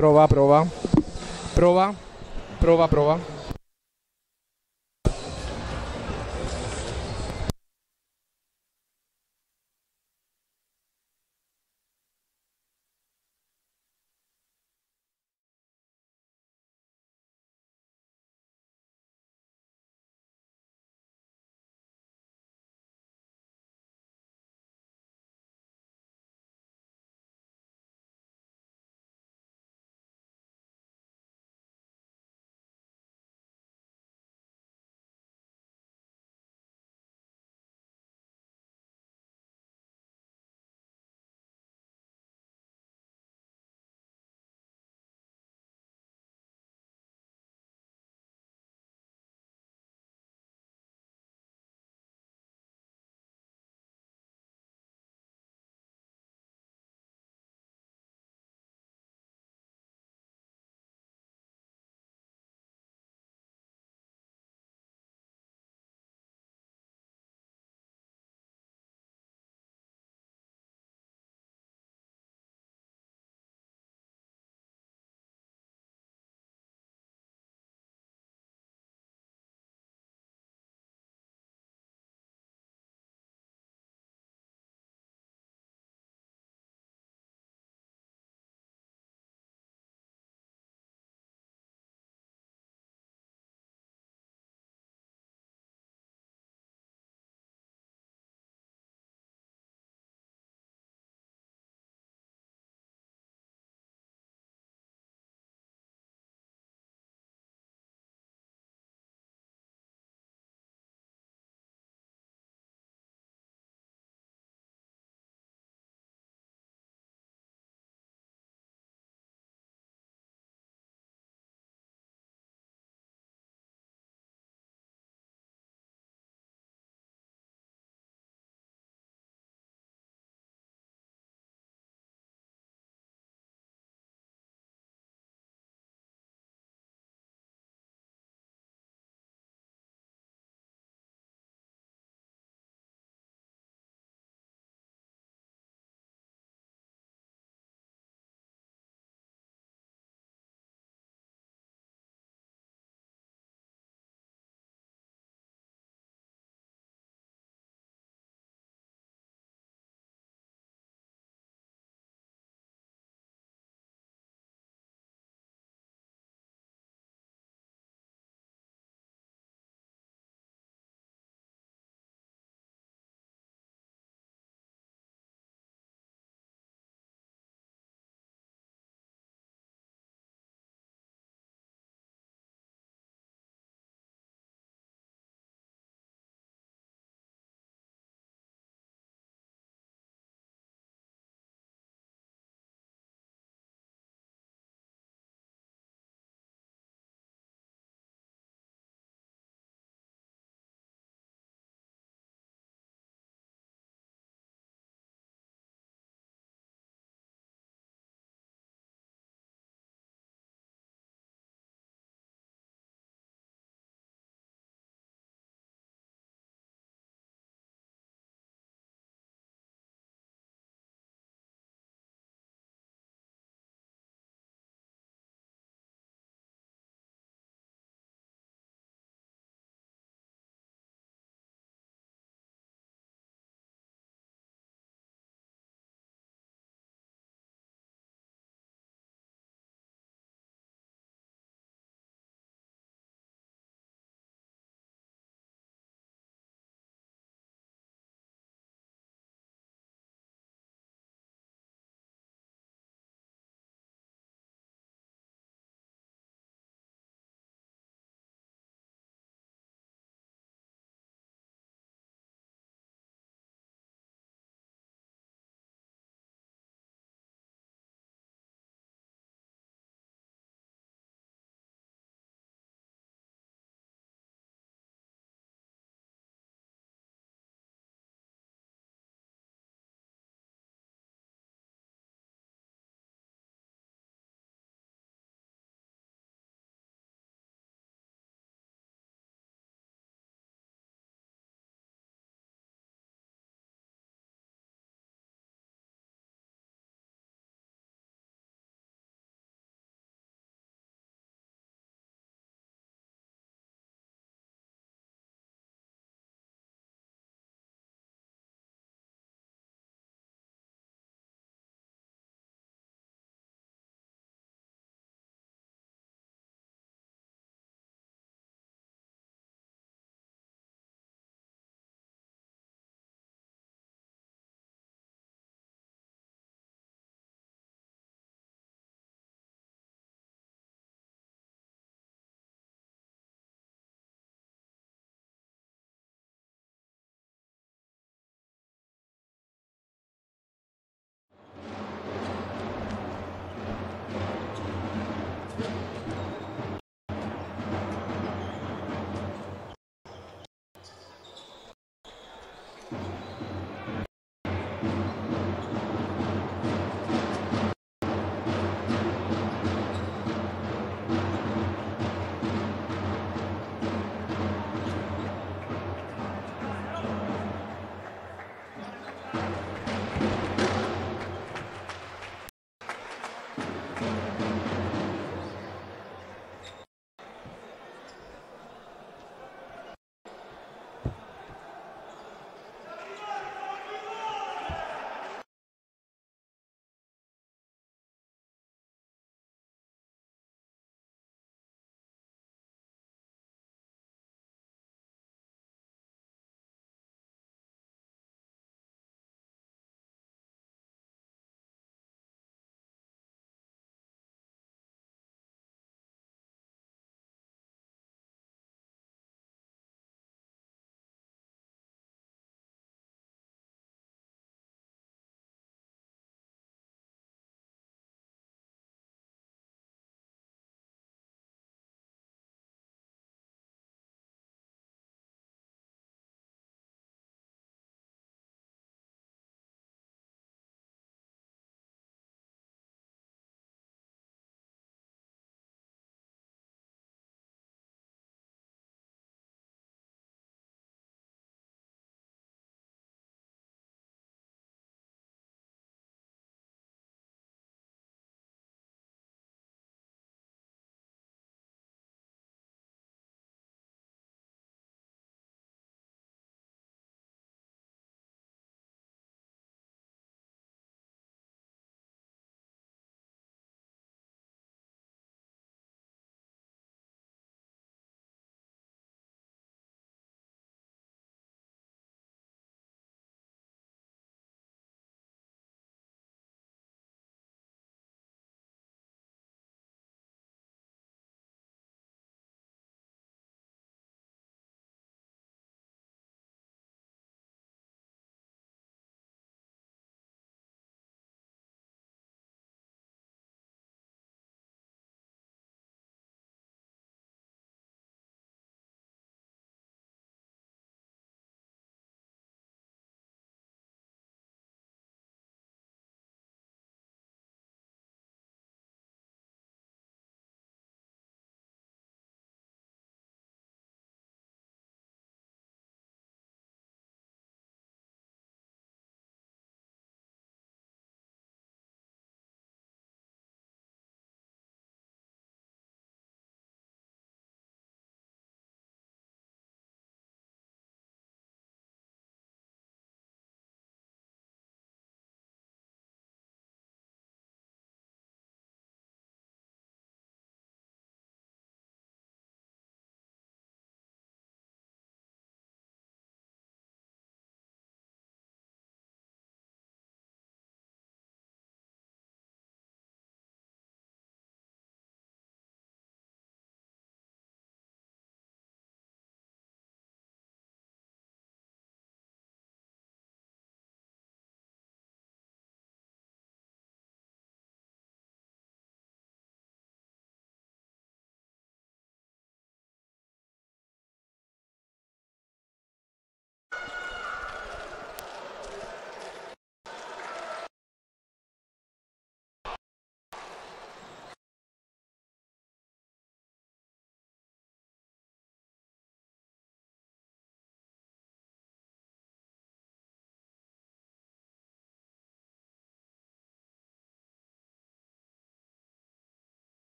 Prova, prova. Prova. Prova, prova.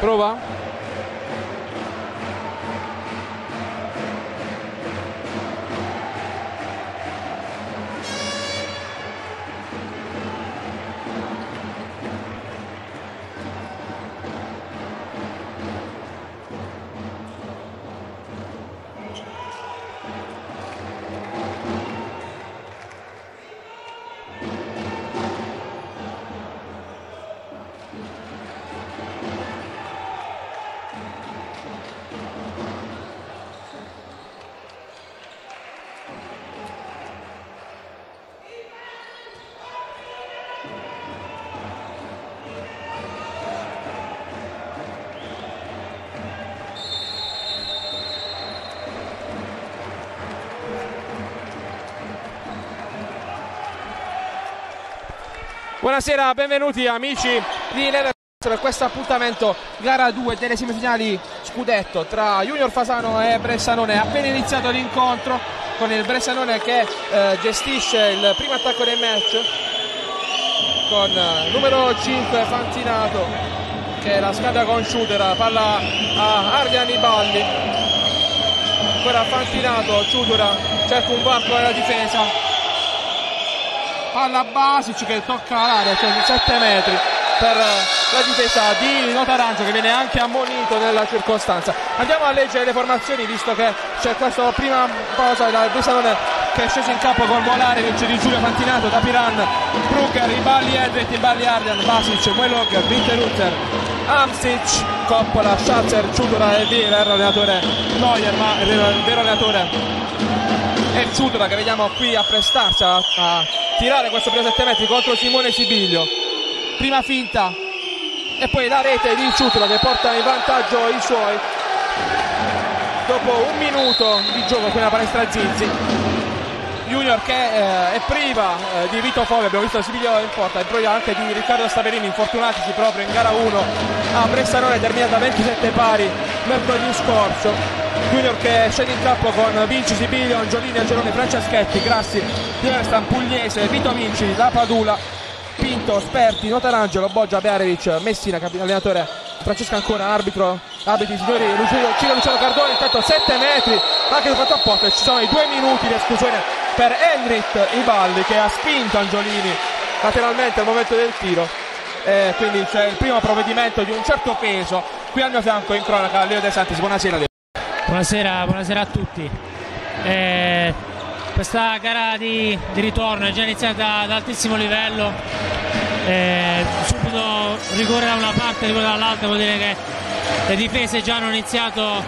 Prova. Buonasera, benvenuti amici di Lever per questo appuntamento gara 2 delle semifinali scudetto tra Junior Fasano e Bressanone. Appena iniziato l'incontro con il Bressanone che eh, gestisce il primo attacco del match con eh, numero 5 Fantinato che la scambia con Ciudera, palla a Ardiani Balli. Ancora Fantinato, Ciudera cerca un varco nella difesa, palla Basic che tocca l'area, cioè 7 metri per la difesa di Notarancio che viene anche ammonito nella circostanza. Andiamo a leggere le formazioni visto che c'è questa prima pausa da Besanone che è sceso in campo con Molare, vince di Giulio Fantinato, Tapiran, Brugger, Iballi Edrit, Iballi Ardian, Basic, Muelog, Winterrutter, Amsic, Coppola, Schatzer, Ciudora e Wieler, allenatore Neuer, ma il vero allenatore è Ciudora che vediamo qui a prestarsi a, a tirare questo primo 7 metri contro Simone Sibiglio prima finta. E poi la rete di Ciutola che porta in vantaggio i suoi. Dopo un minuto di gioco qui nella palestra Zinzi. Junior che eh, è priva eh, di Vito Fogli, abbiamo visto Sibiglio in porta, è priva anche di Riccardo Staverini, infortunatisi proprio in gara 1 a Bressanone terminata 27 pari. Mercoledì scorso. Junior che scende in campo con Vinci, Sibiglio, Angiolini, Angeloni, Franceschetti, Grassi, Diverstan, Pugliese, Vito Vinci, La Padula, Pinto, Sperti, Notarangelo, Boggia, Bearevic, Messina, allenatore Francesca ancora, arbitro, arbitri signori, Luciano, Luciano Cardone, intanto 7 metri, anche fatto apposta, ci sono i due minuti di esclusione per Endrit Ibaldi che ha spinto Angiolini lateralmente al momento del tiro. Eh, quindi c'è il primo provvedimento di un certo peso qui al mio fianco in cronaca Leo De Santis buonasera buonasera, buonasera a tutti. Eh, questa gara di, di, ritorno è già iniziata ad altissimo livello. Eh, subito rigore da una parte rigore dall'altra vuol dire che le difese già hanno iniziato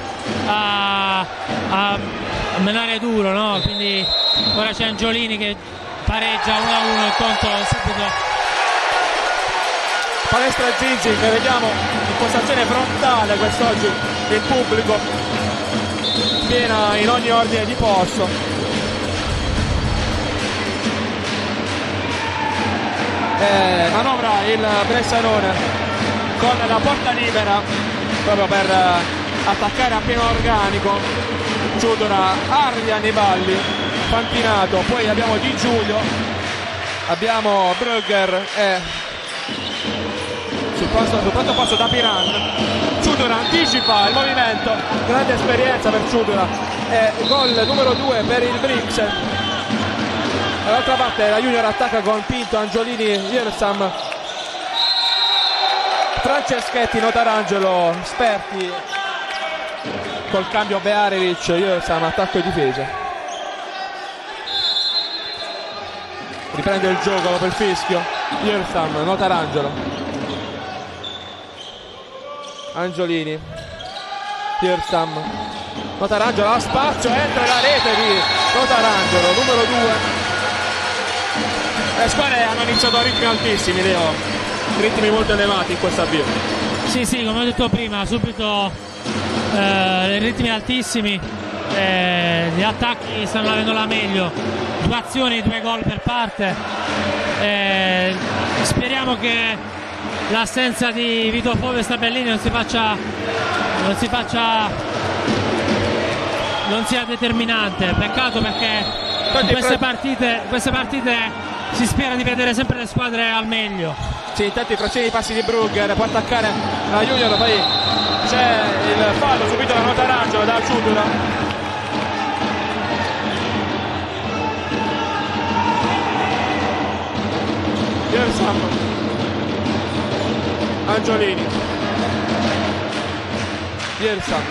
a, a, menare duro no? quindi ora c'è Angiolini che pareggia 1-1 il conto subito. Palestra Gigi che vediamo in postazione frontale quest'oggi il pubblico piena in ogni ordine di posto. Eh, manovra il Bressanone con la porta libera proprio per eh, attaccare a pieno organico Ciudora Arlia Balli Fantinato poi abbiamo Di Giulio abbiamo Brugger e posto, sul pronto passo da Piran. Ciudora anticipa il movimento. Grande esperienza per Ciudora. E gol numero 2 per il Brix. Dall'altra parte la Junior attacca con Pinto, Angiolini, Yersam Franceschetti, Notarangelo, Sperti. Col cambio Bearevic, Yersam, attacco e difesa. Riprende il gioco dopo il fischio. Yersam, Notarangelo Angiolini. Yersam Notarangelo ha spazio, entra la rete di Notarangelo, numero 2 le squadre hanno iniziato a ritmi altissimi Leo. Ritmi molto elevati in questo avvio. Sì, sì, come ho detto prima, subito eh, ritmi altissimi, eh, gli attacchi stanno avendo la meglio, due azioni, due gol per parte. Eh, speriamo che l'assenza di Vito Fove e Stabellini non si faccia, non si faccia non sia determinante. Peccato perché queste partite, queste partite si spera di vedere sempre le squadre al meglio. Sì, intanto i frazioni di passi di Brugger può attaccare la Junior, poi c'è il fallo subito da nota arancia da Ciudura. Jersam Angiolini. Jersam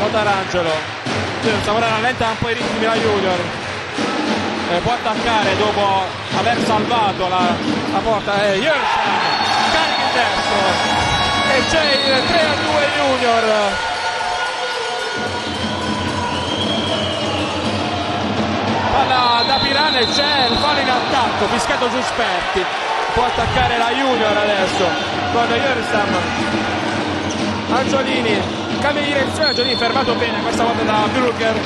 Notarangelo Jersam ora rallenta un po' i ritmi la Junior. Eh, può attaccare dopo aver salvato la, la porta eh, Jersam carica il destro e c'è il 3 a 2 Junior. Palla da Pirane c'è il fallo in attacco fischiato su Sperti può attaccare la Junior adesso. Con Jerstam Angiolini cambia di direzione Angiolini fermato bene questa volta da Brugger.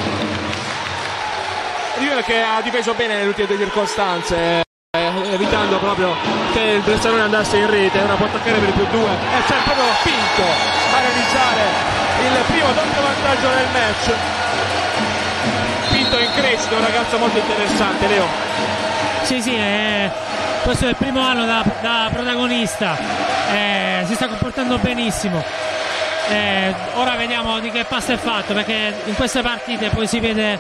Junior che ha difeso bene nelle ultime circostanze eh, evitando proprio che il Bressanone andasse in rete. Ora può attaccare per il più due. E c'è proprio Pinto a realizzare il primo doppio vantaggio nel match. Pinto in crescita, un ragazzo molto interessante, Leo. Sì, sì, eh, questo è il primo anno da, da protagonista, eh, si sta comportando benissimo. Eh, ora vediamo di che pasta è fatto, perché in queste partite poi si vede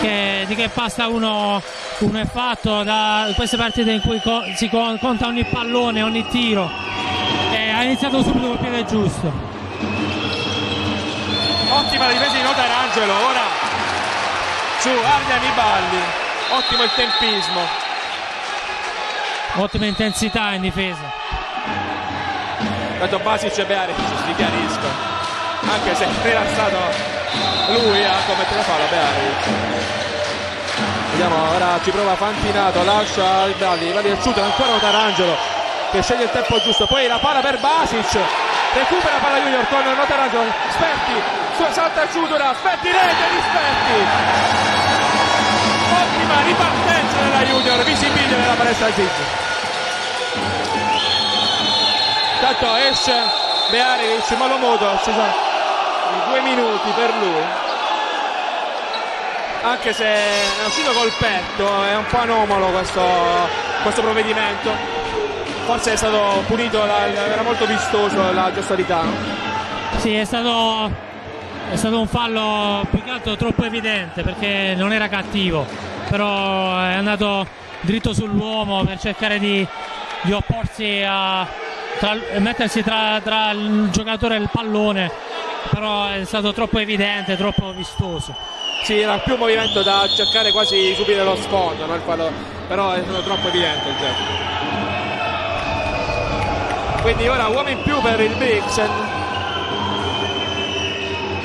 che, di che pasta uno, uno è fatto, da queste partite in cui co- si co- conta ogni pallone, ogni tiro. ha iniziato subito col piede giusto. Ottima difesa di Nota Arangelo, ora su Arnia Niballi ottimo il tempismo ottima intensità in difesa. Dato Basic e Bearic si chiarisco anche se era stato lui a commettere fallo Bearic? Vediamo ora ci prova Fantinato lascia il Balli Balli il shooter ancora un Tarangelo che sceglie il tempo giusto poi la palla per Basic recupera la palla Junior con Notarangelo Sperti salta Ciudora Sperti rete di Sperti ottima ripartenza della Junior visibile nella palestra Gigi tanto esce Bearevic Malomodo ci sono due minuti per lui. Anche se è uscito col petto è un po' anomalo questo, questo provvedimento. Forse è stato punito era molto vistoso la gestualità. Sì è stato è stato un fallo più che altro troppo evidente perché non era cattivo però è andato dritto sull'uomo per cercare di, di opporsi a tra, mettersi tra, tra, il giocatore e il pallone però è stato troppo evidente troppo vistoso sì era più movimento da cercare quasi di subire lo sfondo no? fallo, però è stato troppo evidente il gioco quindi ora uomo in più per il Brixen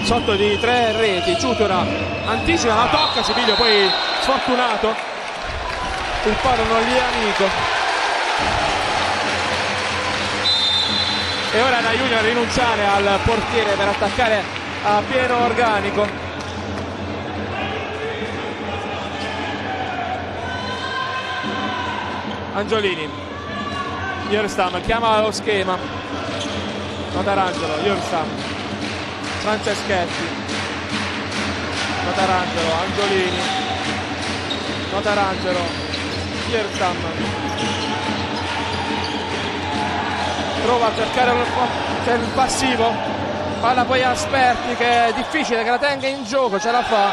sotto di tre reti Ciutura anticipa la tocca Sibilio poi sfortunato. Il palo non gli è amico. E ora la Junior rinunciare al portiere per attaccare a pieno organico. Angiolini. Iorstam chiama lo schema. Notarangelo Iorstam Franceschetti Notarangelo Angiolini. Notarangelo Piersam prova a cercare il passivo. Palla poi a Sperti che è difficile che la tenga in gioco ce la fa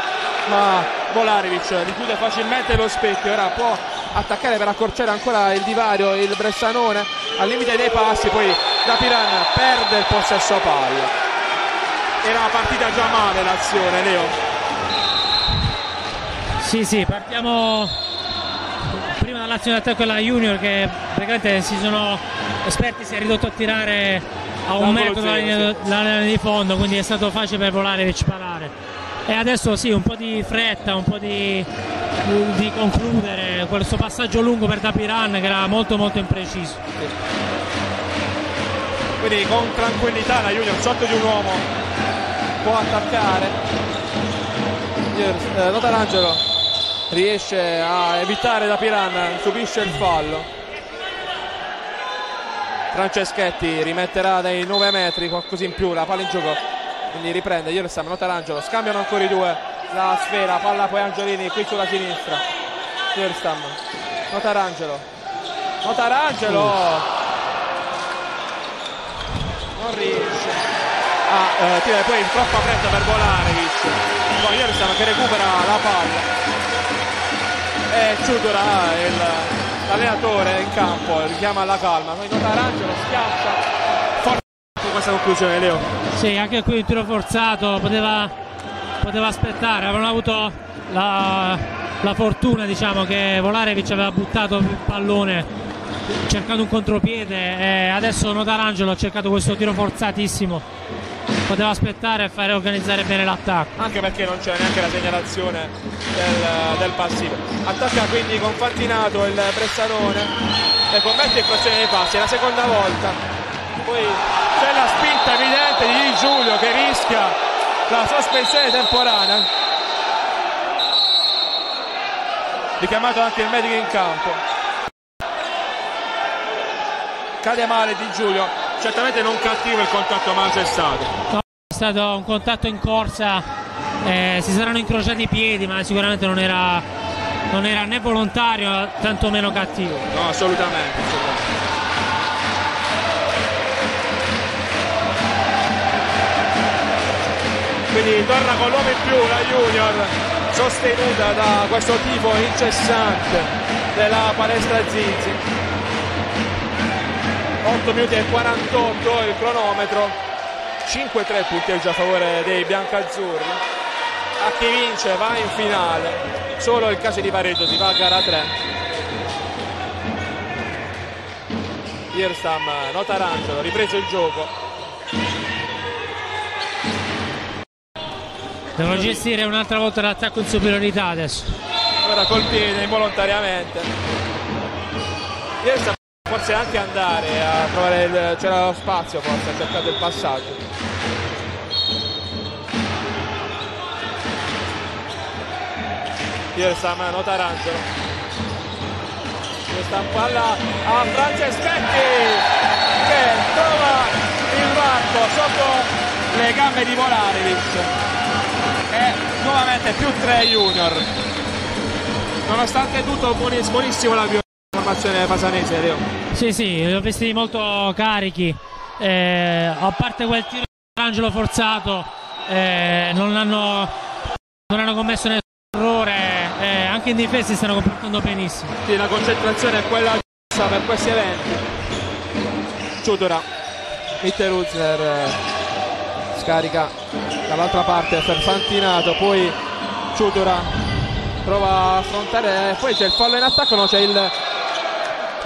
ma Volarevic richiude facilmente lo specchio. Ora può attaccare per accorciare ancora il divario il Bressanone. Al limite dei passi poi da Piran perde il possesso palla era partita già male l'azione Leo. Sì sì partiamo prima dall'azione d'attacco della Junior che praticamente si sono esperti si è ridotto a tirare a un metro dalla linea, linea, di fondo quindi è stato facile per volare e parare e adesso sì un po' di fretta un po' di, di concludere questo passaggio lungo per Tapiran che era molto molto impreciso. Quindi con tranquillità la Junior sotto di un uomo può attaccare. Eh, Notarangelo riesce a evitare da Piran subisce il fallo. Franceschetti rimetterà dai 9 metri qualcosa in più la palla in gioco quindi riprende Iersam Notarangelo scambiano ancora i due la sfera palla poi Angiolini qui sulla sinistra. Nierstam Notarangelo Notarangelo non riesce a eh, tirare poi troppa fretta per volare Vic poi che recupera la palla. E Ciudora l'allenatore in campo richiama alla calma. Poi Notarangelo schiaccia. Forte questa conclusione Leo. Sì anche qui un tiro forzato poteva, poteva aspettare. Avevano avuto la, la fortuna diciamo che Volarevic aveva buttato il pallone cercando un contropiede e adesso Notarangelo ha cercato questo tiro forzatissimo poteva aspettare e fare organizzare bene l'attacco. Anche perché non c'è neanche la segnalazione del, del, passivo. Attacca quindi con Fantinato il Bressanone e commette il croce dei passi è la seconda volta. Poi c'è la spinta evidente di Giulio che rischia la sospensione temporanea richiamato anche il medico in campo. Cade male Di Giulio certamente non cattivo il contatto ma c'è stato no, è stato un contatto in corsa eh, si saranno incrociati i piedi ma sicuramente non era, non era né volontario tantomeno cattivo. No assolutamente, assolutamente. quindi torna con l'uomo in più la Junior sostenuta da questo tifo incessante della palestra Zizi 8 minuti e 48 il cronometro. 5-3 punteggio a favore dei biancazzurri. A chi vince va in finale. Solo il caso di pareggio si va a gara 3 Irstam Notarangelo ripreso il gioco. Devono gestire un'altra volta l'attacco in superiorità adesso. Ora col piede involontariamente. Ieri sta forse anche andare a trovare il. c'era lo spazio forse, ha cercato il passaggio. Ieri sta mano Tarangelo. Questa palla a Franceschetti che trova il varco sotto le gambe di Volarevic e nuovamente più 3 junior nonostante tutto buonissimo la formazione pasanese Leo. sì sì li ho vestiti molto carichi. Eh, a parte quel tiro di Angelo forzato eh, non, hanno, non hanno commesso nessun errore eh, anche in difesa si stanno comportando benissimo. Sì, la concentrazione è quella giusta per questi eventi. Ciutora Mitteruzner eh, scarica dall'altra parte per Fantinato poi Ciutura prova a affrontare poi c'è il fallo in attacco no c'è il,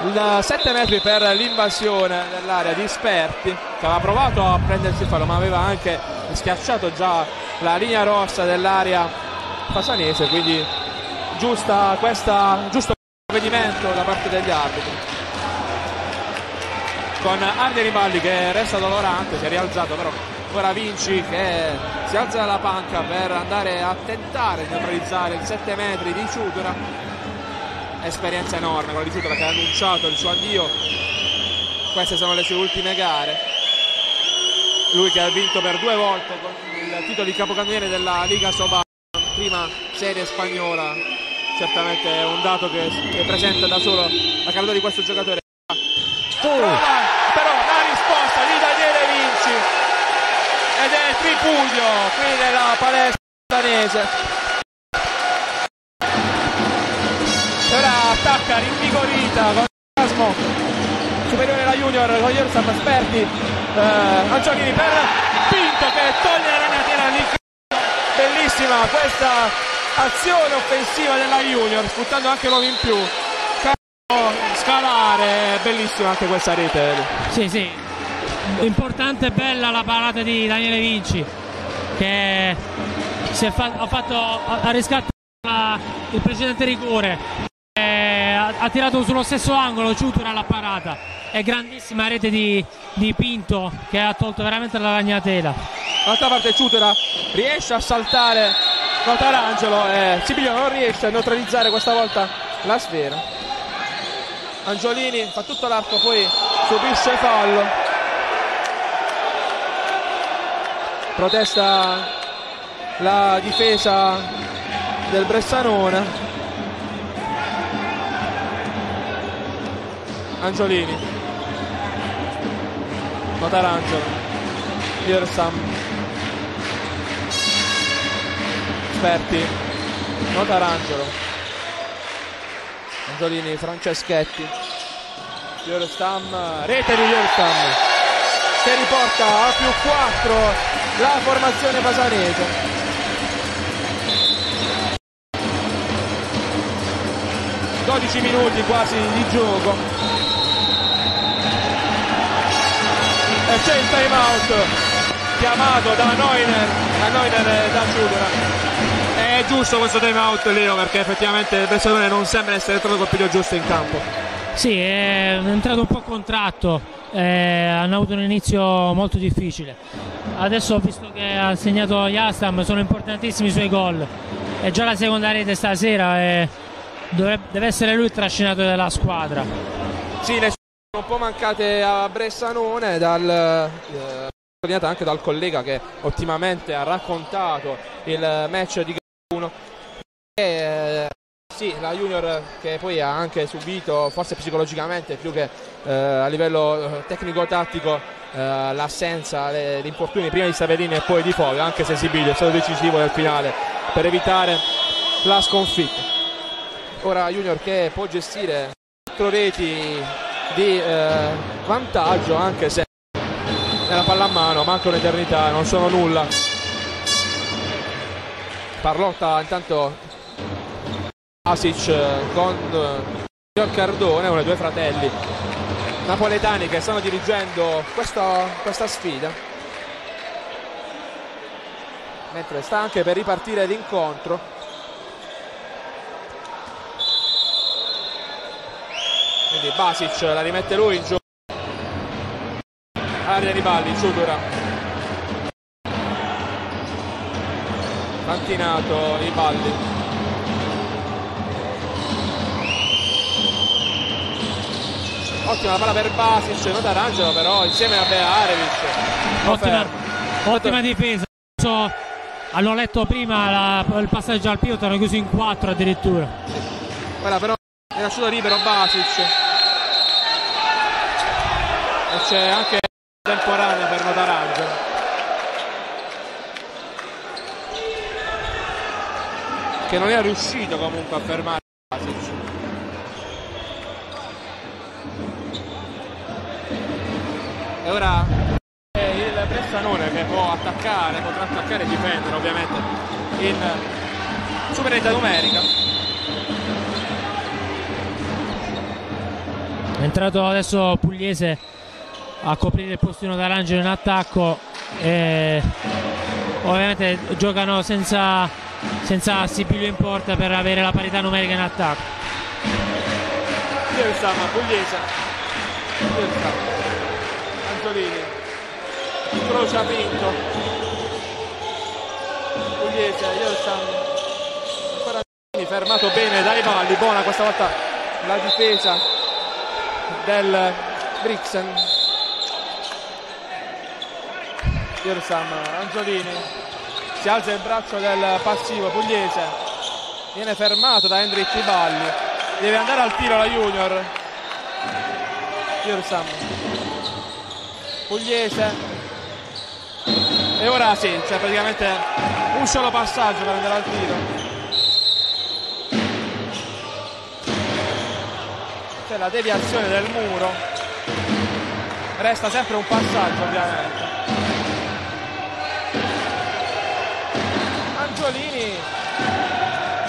il 7 metri per l'invasione dell'area di Sperti che aveva provato a prendersi il fallo ma aveva anche schiacciato già la linea rossa dell'area fasanese quindi giusta questa giusto provvedimento da parte degli arbitri. Con Arne Ribaldi che resta dolorante si è rialzato però ora Vinci che si alza dalla panca per andare a tentare di neutralizzare il 7 metri di Ciutura. Esperienza enorme quella di Ciutura che ha annunciato il suo addio queste sono le sue ultime gare. Lui che ha vinto per due volte con il titolo di capocannoniere della Liga Soba prima serie spagnola. Certamente è un dato che, che presenta da solo la carriera di questo giocatore. Trova però la risposta di Daniele Vinci ed è tripudio qui nella palestra danese. Ora attacca rinvigorita con Erasmo superiore la junior con Jersam esperti eh, Angiolini per Pinto che toglie la ragnatela bellissima questa azione offensiva della junior sfruttando anche l'uomo in più. Scalare bellissima anche questa rete. Sì sì importante e bella la parata di Daniele Vinci che fa, ha, fatto, ha riscattato la, il precedente rigore ha, ha, tirato sullo stesso angolo Ciutura la parata. È grandissima rete di, di, Pinto che ha tolto veramente la ragnatela. D'altra parte Ciutura riesce a saltare Notarangelo e Sibilio non riesce a neutralizzare questa volta la sfera. Angiolini fa tutto l'arco poi subisce fallo protesta la difesa del Bressanone. Angiolini. Notarangelo. Liersam Sperti. Notarangelo. Angiolini Franceschetti. Liersam rete di Liersam che riporta a più 4 la formazione pasanese 12 minuti quasi di gioco. E c'è il time out chiamato da Neuner da Neuner da Ciudora. È giusto questo time out Leo perché effettivamente il Brescione non sembra essere entrato col piglio giusto in campo. Sì è entrato un po' contratto eh, hanno avuto un inizio molto difficile. Adesso visto che ha segnato Yastam sono importantissimi i suoi gol. È già la seconda rete stasera e dovrebbe, deve essere lui il trascinatore della squadra. Sì, le sono un po' mancate a Bressanone dal, eh, anche dal collega che ottimamente ha raccontato il match di 1 e, eh, sì, la Junior che poi ha anche subito forse psicologicamente più che eh, a livello eh, tecnico-tattico eh, l'assenza, le, gli infortuni prima di Saverini e poi di Foglia anche se Sibilio è stato decisivo nel finale per evitare la sconfitta. Ora Junior che può gestire 4 reti di eh, vantaggio anche se nella palla a mano manca un'eternità non sono nulla. Parlotta intanto Asic con Signor Cardone uno dei due fratelli napoletani che stanno dirigendo questa, questa sfida. Mentre sta anche per ripartire l'incontro. Quindi Basic la rimette lui in gioco area di Balli, Ciudura Fantinato, i balli ottima la palla per Basic nota Arangelo però insieme a Bea Arevic. Ottima, ottima difesa. Hanno letto prima la, il passaggio al Pio hanno chiuso in 4 addirittura. Guarda però è lasciato libero Basic. E c'è anche temporanea per Notarangelo che non è riuscito comunque a fermare Basic e ora è il Bressanone che può attaccare potrà attaccare e difendere ovviamente in superiorità numerica. È entrato adesso Pugliese a coprire il postino d'Arangelo in attacco e ovviamente giocano senza, senza Sibilio in porta per avere la parità numerica in attacco. Pugliese, Crocia Pinto, Pugliese, Pielsama, ancora fermato bene dai valli, buona questa volta la difesa del Brixen. Irsam Angiolini si alza il braccio del passivo pugliese viene fermato da Hendrik Tiballi deve andare al tiro la Junior. Irsam pugliese. E ora sì c'è praticamente un solo passaggio per andare al tiro. C'è la deviazione del muro. Resta sempre un passaggio ovviamente. Angiolini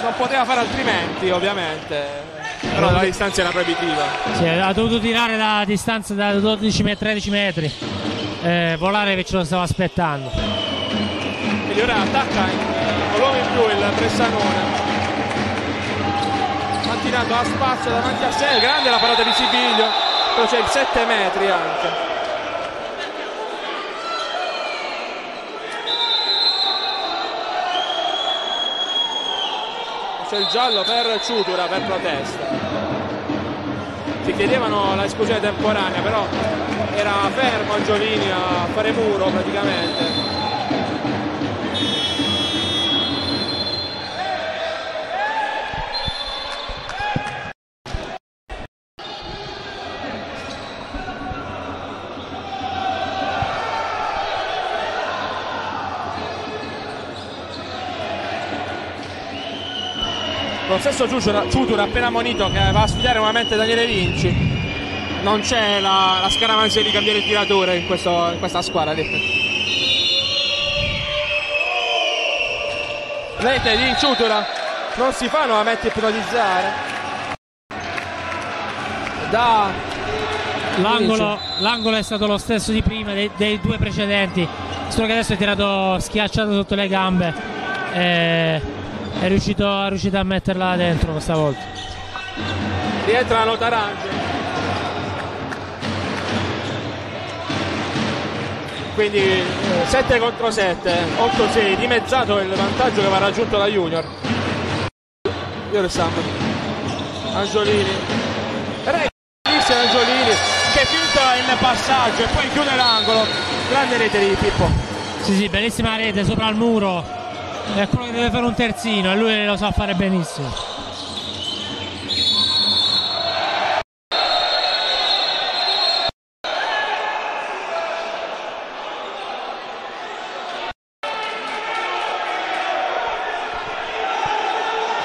non poteva fare altrimenti ovviamente però la distanza era proibitiva. Sì, ha dovuto tirare la distanza da 12 metri 13 metri. Eh, Volarevic lo stava aspettando. Quindi ora attacca in uh, in più il Bressanone. Mantinato a spazio davanti a sé, grande la parata di Sibiglio, però c'è il 7 metri anche. C'è il giallo per Ciutura per protesta. Si chiedevano la esclusione temporanea, però era fermo Angiolini a fare muro praticamente. Stesso Ciutur appena monito che va a sfidare nuovamente Daniele Vinci. Non c'è la, la scaramanzia di cambiare il tiratore in, questo, in questa squadra Rete di Ciutura non si fa nuovamente ipnotizzare. Da l'angolo, l'angolo, è stato lo stesso di prima dei, dei, due precedenti. Solo che adesso è tirato schiacciato sotto le gambe. E è riuscito, è riuscito a metterla dentro questa volta. Rientra la nota arancia. Quindi 7 contro 7 8-6 dimezzato il vantaggio che va raggiunto da Junior. Sam Angiolini. Cristian Angiolini che finta il passaggio e poi chiude l'angolo. Grande rete di Pippo. Sì sì bellissima rete sopra il muro è quello che deve fare un terzino e lui lo sa fare benissimo.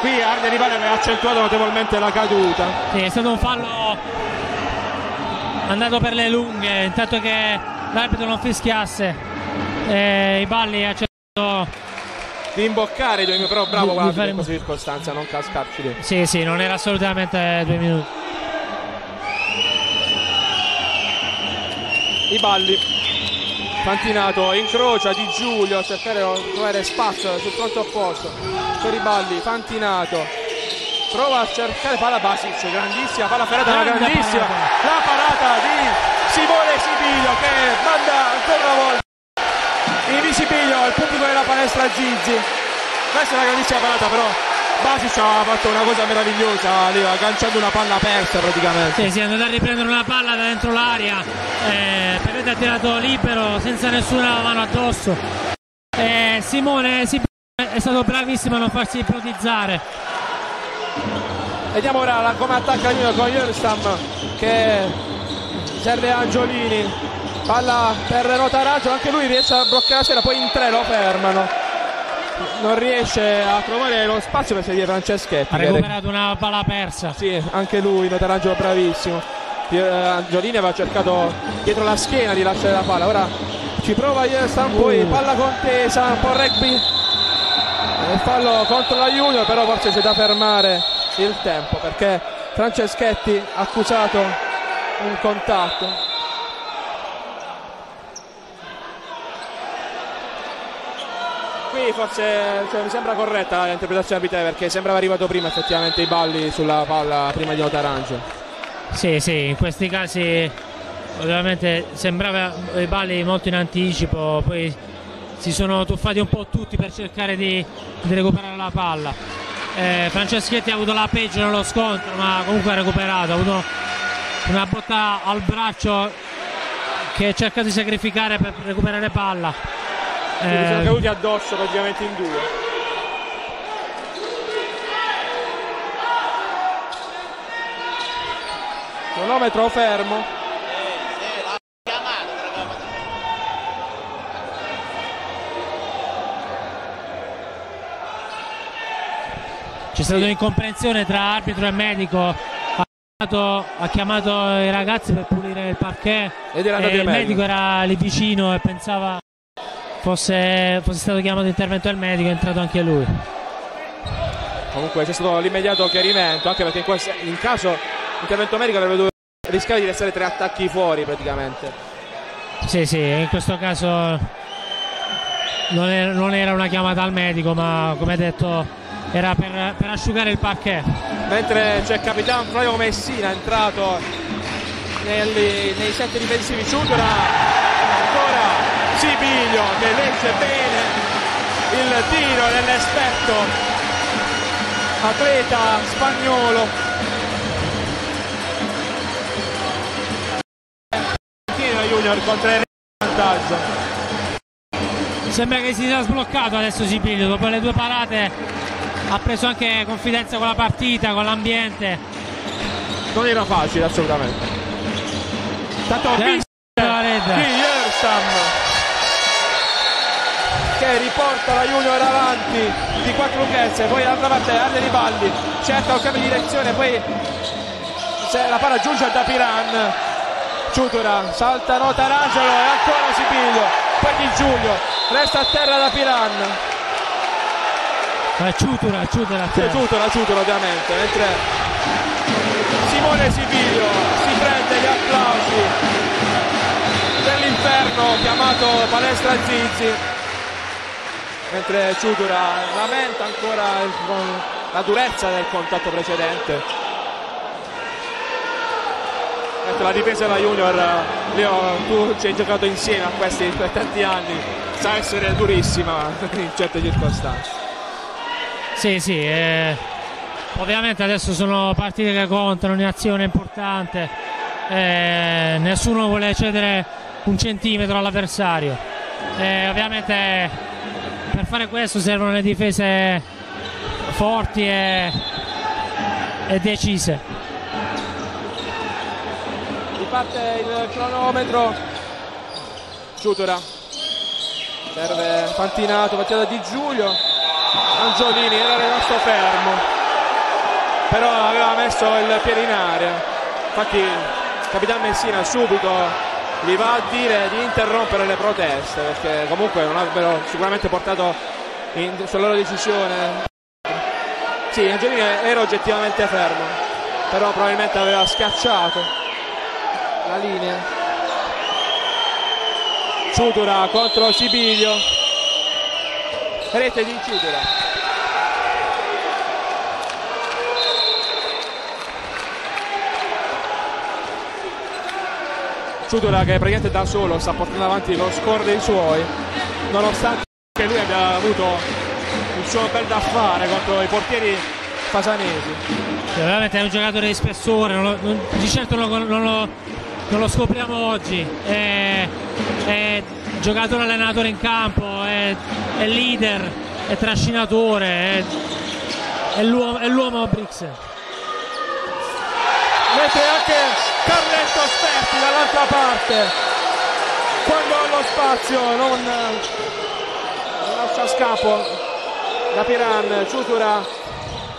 Qui Arne Rivale aveva accentuato notevolmente la caduta. Sì, è stato un fallo andato per le lunghe intanto che l'arbitro non fischiasse eh, i balli ha cercato di imboccare però bravo guarda in questa circostanza non cascarci dentro. Sì sì non era assolutamente due minuti. I balli Fantinato incrocia Di Giulio a cercare di trovare spazio sul fronte opposto per i balli Fantinato. Prova a cercare palla Basic grandissima palla ferrata una grandissima parata. la parata di Simone Sibilio che manda ancora una volta in visibilio al pubblico della palestra Gizzi questa è una grandissima parata però Basic ha fatto una cosa meravigliosa lì, agganciando una palla persa praticamente. Sì, sì, è andato a riprendere una palla da dentro l'aria. Eh, Pevete ha tirato libero senza nessuna mano addosso. Eh, Simone si, è stato bravissimo a non farsi ipnotizzare. Vediamo ora come attacca Junior con Jerstam che serve Angiolini. Palla per Notaraggio, anche lui riesce a bloccare la sera, poi in tre lo fermano non riesce a trovare lo spazio per seguire Franceschetti. Ha recuperato una palla persa. Sì, anche lui, Notarangelo bravissimo. Eh, Angiolini aveva cercato dietro la schiena di lasciare la palla. Ora ci prova Iestan, poi uh. palla contesa, un po' rugby. Il fallo contro la Junior, però forse c'è da fermare il tempo perché Franceschetti ha accusato un contatto. Forse cioè, mi sembra corretta l'interpretazione arbitrale perché sembrava arrivato prima effettivamente i balli sulla palla prima di Notarancio. Sì, sì, in questi casi ovviamente sembrava i balli molto in anticipo, poi si sono tuffati un po' tutti per cercare di, di recuperare la palla. Eh, Franceschetti ha avuto la peggio nello scontro, ma comunque ha recuperato, ha avuto una botta al braccio che ha cercato di sacrificare per recuperare palla eh, sono caduti addosso praticamente in due. Cronometro fermo. C'è stata un'incomprensione tra arbitro e medico. Ha chiamato, ha chiamato i ragazzi per pulire il parquet e il medico era lì vicino e pensava fosse, fosse stato chiamato intervento del medico è entrato anche lui. Comunque c'è stato l'immediato chiarimento anche perché in, questo, in caso intervento medico avrebbe dovuto rischiare di restare tre attacchi fuori praticamente. Sì sì in questo caso non era, non era una chiamata al medico ma come detto era per, per asciugare il parquet. Mentre c'è capitano Flavio Messina entrato nei, nei set difensivi ancora Sibilio che legge bene il tiro dell'esperto atleta spagnolo. Tiene Junior con tre vantaggio. Sembra che si sia sbloccato adesso Sibilio dopo le due parate ha preso anche confidenza con la partita con l'ambiente. Non era facile assolutamente. Tanto Yersam che riporta la Junior avanti di quattro lunghezze poi dall'altra parte Arde Ribaldi cerca un cambio di direzione poi la palla giunge da Piran Ciutura saltano Tarangelo e ancora Sibilio poi di Giulio resta a terra da Piran eh, Ciutura Ciutura sì, Ciutura. Ciutura ovviamente mentre Simone Sibilio si prende gli applausi dell'inferno chiamato Palestra Zizi mentre Ciutura lamenta ancora la durezza del contatto precedente. La difesa della Junior Leo tu ci hai giocato insieme a questi per tanti anni. Sa essere durissima in certe circostanze. Sì sì eh, ovviamente adesso sono partite che contano un'azione importante. Eh, nessuno vuole cedere un centimetro all'avversario. Eh, ovviamente per fare questo servono le difese forti e, e decise. Parte il cronometro. Ciutora. Serve Fantinato battuta di Giulio. Angiolini era rimasto fermo. Però aveva messo il piede in aria infatti Capitan Messina subito gli va a dire di interrompere le proteste perché comunque non avrebbero sicuramente portato in, sulla loro decisione. Sì Angiolini era oggettivamente fermo però probabilmente aveva schiacciato la linea. Ciutura contro Sibilio. Rete di Ciutura Ciutura che praticamente da solo sta portando avanti lo score dei suoi. Nonostante che lui abbia avuto il suo bel da fare contro i portieri fasanesi. Veramente è un giocatore di spessore non lo, non, di certo non lo, non lo lo scopriamo oggi, è, è giocatore allenatore in campo, è, è leader, è trascinatore, è, è l'uomo, è l'uomo Brix. Mette anche Carletto Sperti dall'altra parte, quando ha lo spazio non, non lascia scapo da Piran, Ciutura,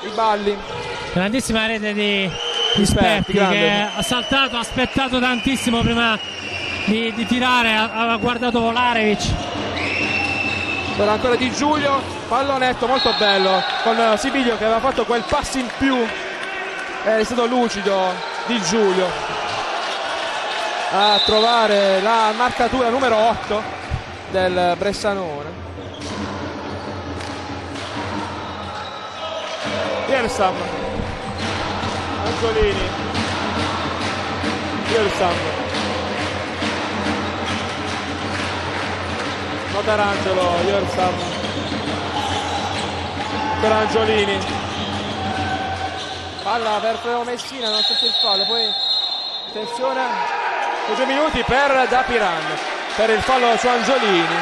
i balli. Grandissima rete di Rispetti che ha saltato, ha aspettato tantissimo prima di, di tirare, ha, ha guardato Volarevic. C'era ancora di Giulio, pallonetto molto bello con Sibilio che aveva fatto quel passo in più, è stato lucido di Giulio a trovare la marcatura numero 8 del Bressanone. Piersam Anzolini. Gilsam Notarangelo Jersam per Angiolini palla per Messina non sente il fallo poi attenzione due minuti per Dapiran per il fallo su Angiolini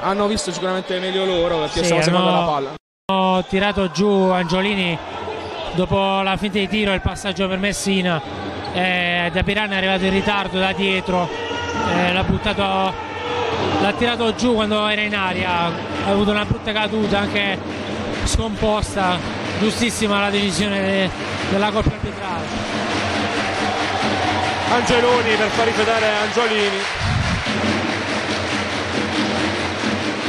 hanno visto sicuramente meglio loro perché sì, stavano hanno, la palla. Hanno tirato giù Angiolini dopo la finta di tiro e il passaggio per Messina. Eh, da Pirana è arrivato in ritardo da dietro, eh, l'ha buttato, l'ha tirato giù quando era in aria, ha avuto una brutta caduta anche scomposta, giustissima la decisione de, della coppia arbitrale. Angeloni per far rifiutare Angiolini.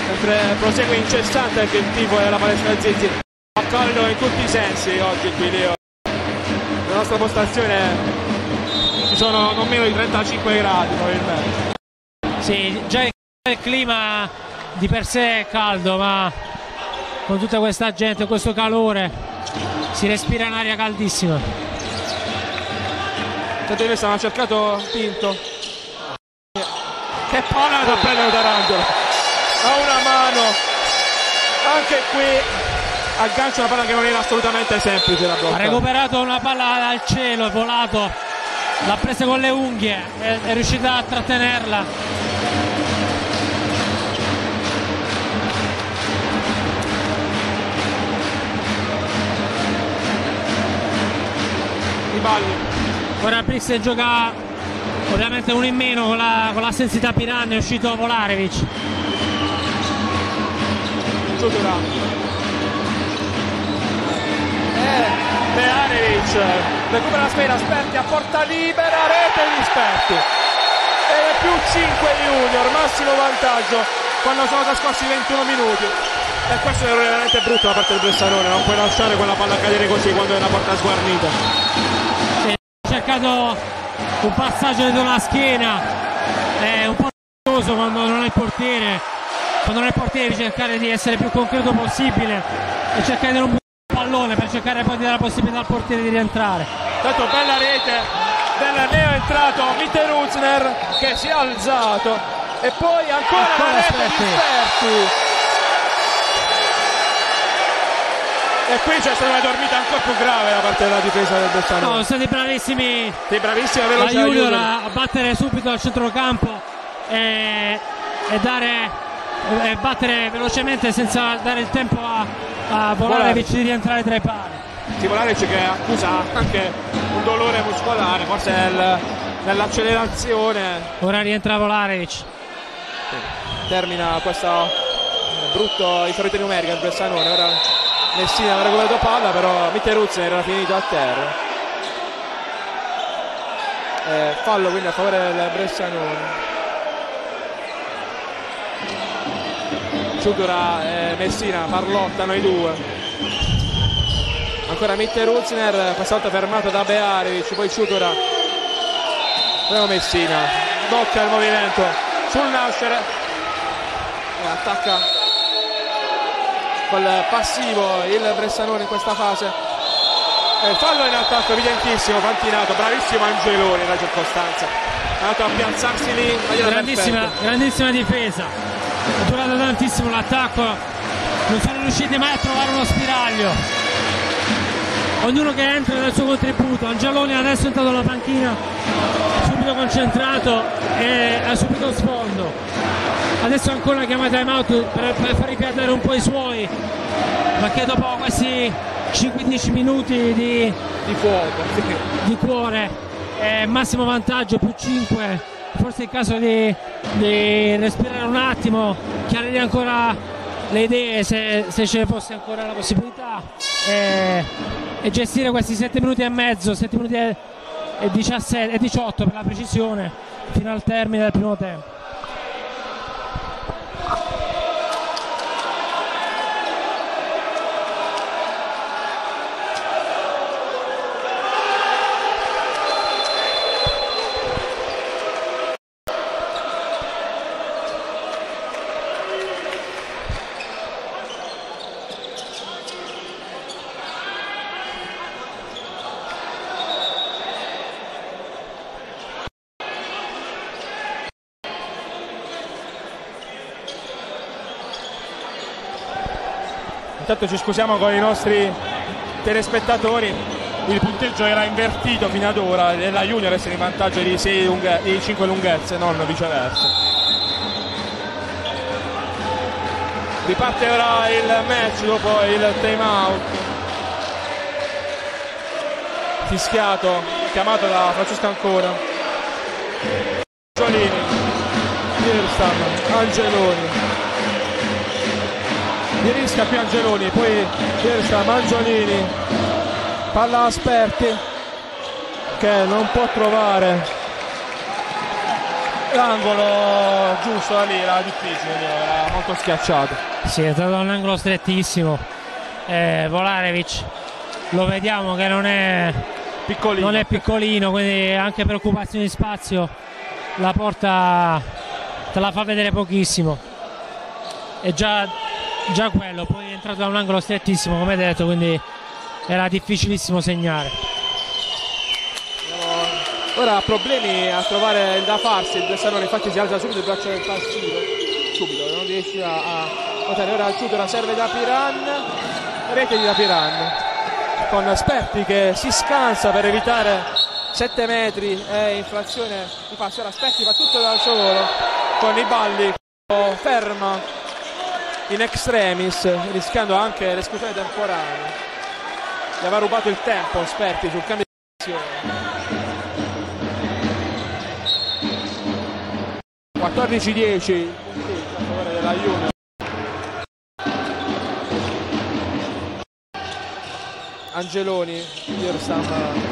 Mentre prosegue incessante anche il tifo della palestra Zizi. A caldo in tutti i sensi oggi qui Leo. Nella nostra postazione ci sono non meno di 35 gradi probabilmente. Sì, già il clima di per sé è caldo ma con tutta questa gente, questo calore si respira in aria caldissima Tante hanno cercato Pinto che palla da prendere D'Arangelo a una mano. Anche qui aggancia una palla che non era assolutamente semplice da bloccare. Ha recuperato una palla dal cielo è volato. L'ha presa con le unghie è, è riuscita a trattenerla balli. Ora Brix gioca ovviamente uno in meno con la, con la sensità Piran, è uscito Volarevic. Ciutura. Eh, Bearevic recupera la sfera, Sperti a porta libera, rete di Sperti. E più 5 Junior, massimo vantaggio quando sono trascorsi 21 minuti. E questo è veramente brutto da parte del Bressanone, non puoi lasciare quella palla cadere così quando è una porta sguarnita. Cercato un passaggio dentro la schiena, è un po' noioso quando non è il portiere, quando non è il portiere cercare di essere più concreto possibile e cercare di non buttare il pallone per cercare poi di dare la possibilità al portiere di rientrare. Tanto bella rete del neo entrato Mitteruzner che si è alzato e poi ancora, Ancora la rete Sperti. di Sperti. E qui c'è stata una dormita ancora più grave da parte della difesa del No, Bressanone. sono stati bravissimi Sì, bravissima, la Junior a, battere subito al centrocampo e, e dare e battere velocemente senza dare il tempo a, a Volarevic di rientrare tra i pali. Timolaric che accusa anche un dolore muscolare, forse nel- nell'accelerazione Ora rientra Volarevic. termina questa brutto inferiorità numerica del Bressanone. Ora Messina aveva recuperato palla, però Mitteruzzi era finito a terra. Eh, fallo quindi a favore del Bressanone. Ciutura e Messina parlottano i due. Ancora Mitteruzner, questa volta fermato da Bearevic, poi Ciutura. Prima Messina, blocca il movimento sul nascere e attacca col passivo il Bressanone in questa fase. Eh, fallo in attacco evidentissimo, pantinato, bravissimo Angeloni nella circostanza. È andato a piazzarsi lì Grandissima, grandissima difesa. È durato tantissimo l'attacco. Non sono riusciti mai a trovare uno spiraglio. Ognuno che entra dal suo contributo. Angeloni adesso è entrato alla panchina, subito concentrato e ha subito sfondo. Adesso ancora chiama time out per, per far ripiantare un po' i suoi. Ma che dopo questi 5-10 minuti di, di fuoco. sì. di cuore eh, massimo vantaggio più 5 forse è il caso di, di respirare un attimo chiarire ancora le idee se, se ce ne fosse ancora la possibilità eh, e gestire questi 7 minuti e mezzo 7 minuti e, e 17 e 18 per la precisione fino al termine del primo tempo Intanto ci scusiamo con i nostri telespettatori. Il punteggio era invertito fino ad ora e la Junior essere in vantaggio di, 6 lunghe- di 5 lunghezze, non viceversa. Riparte ora il match dopo il time out. Fischiato, chiamato da Francesco Ancora. Giolini, Angeloni. Irisca qui Angeloni, poi Pierstam, Angiolini. Palla a Sperti che non può trovare l'angolo giusto da lì, era difficile, era molto schiacciato. Sì, è stato un angolo strettissimo. Eh, Volarevic lo vediamo che non è, Piccolino. non è piccolino, quindi anche per occupazione di spazio la porta te la fa vedere pochissimo. E già, già quello, poi è entrato da un angolo strettissimo, come detto, quindi era difficilissimo segnare. Ora ha problemi a trovare da farsi, il Bressanone infatti si alza subito il braccio del passivo, subito, non riesce a, notare. Ora Ciutora serve da Piran, rete di da Piran, con Sperti che si scansa per evitare 7 metri e inflazione di passi. Ora Sperti fa tutto dal suo volo, con i balli, ferma in extremis, rischiando anche l'esclusione temporanea. Gli aveva rubato il tempo Sperti sul cambio 14-10 a favore della Junior Angeloni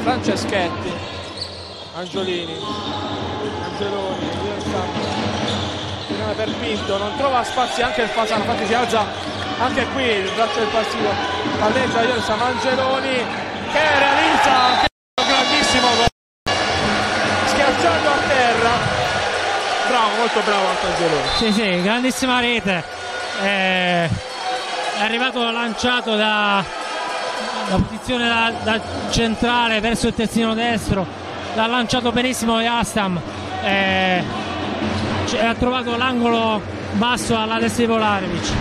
Franceschetti Angiolini Angeloni Per Pinto non trova spazi anche il Fasano infatti si alza anche qui il braccio del passivo palleggia Irsam Angeloni che realizza anche un grandissimo gol schiacciando a terra bravo molto bravo Angeloni Sì, sì, grandissima rete. Eh, è arrivato lanciato da, da posizione da, da centrale verso il terzino destro. L'ha lanciato benissimo Yastam. Eh, c- ha trovato l'angolo basso alla destra di Volarevic.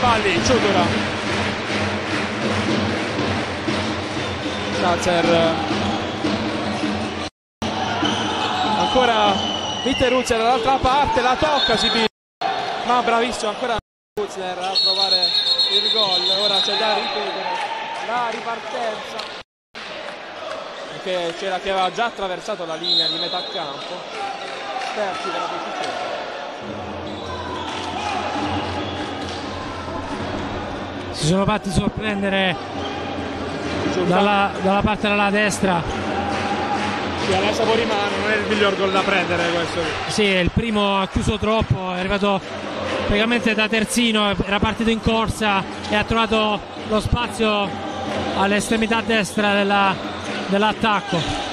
Balli, Ciudura. Schnatzer. Ancora Mitteruzzer dall'altra parte, la tocca Sibi. Ma bravissimo ancora Mitteruzzer a trovare il gol. Ora c'è da ripetere la ripartenza. Perché c'era che aveva già attraversato la linea di metà campo. Sperti per la decisione. Si sono fatti sorprendere dalla, dalla parte della destra. Sì, alla Saporimano non è il miglior gol da prendere questo. Sì, il primo ha chiuso troppo, è arrivato praticamente da terzino, era partito in corsa e ha trovato lo spazio all'estremità destra della- dell'attacco.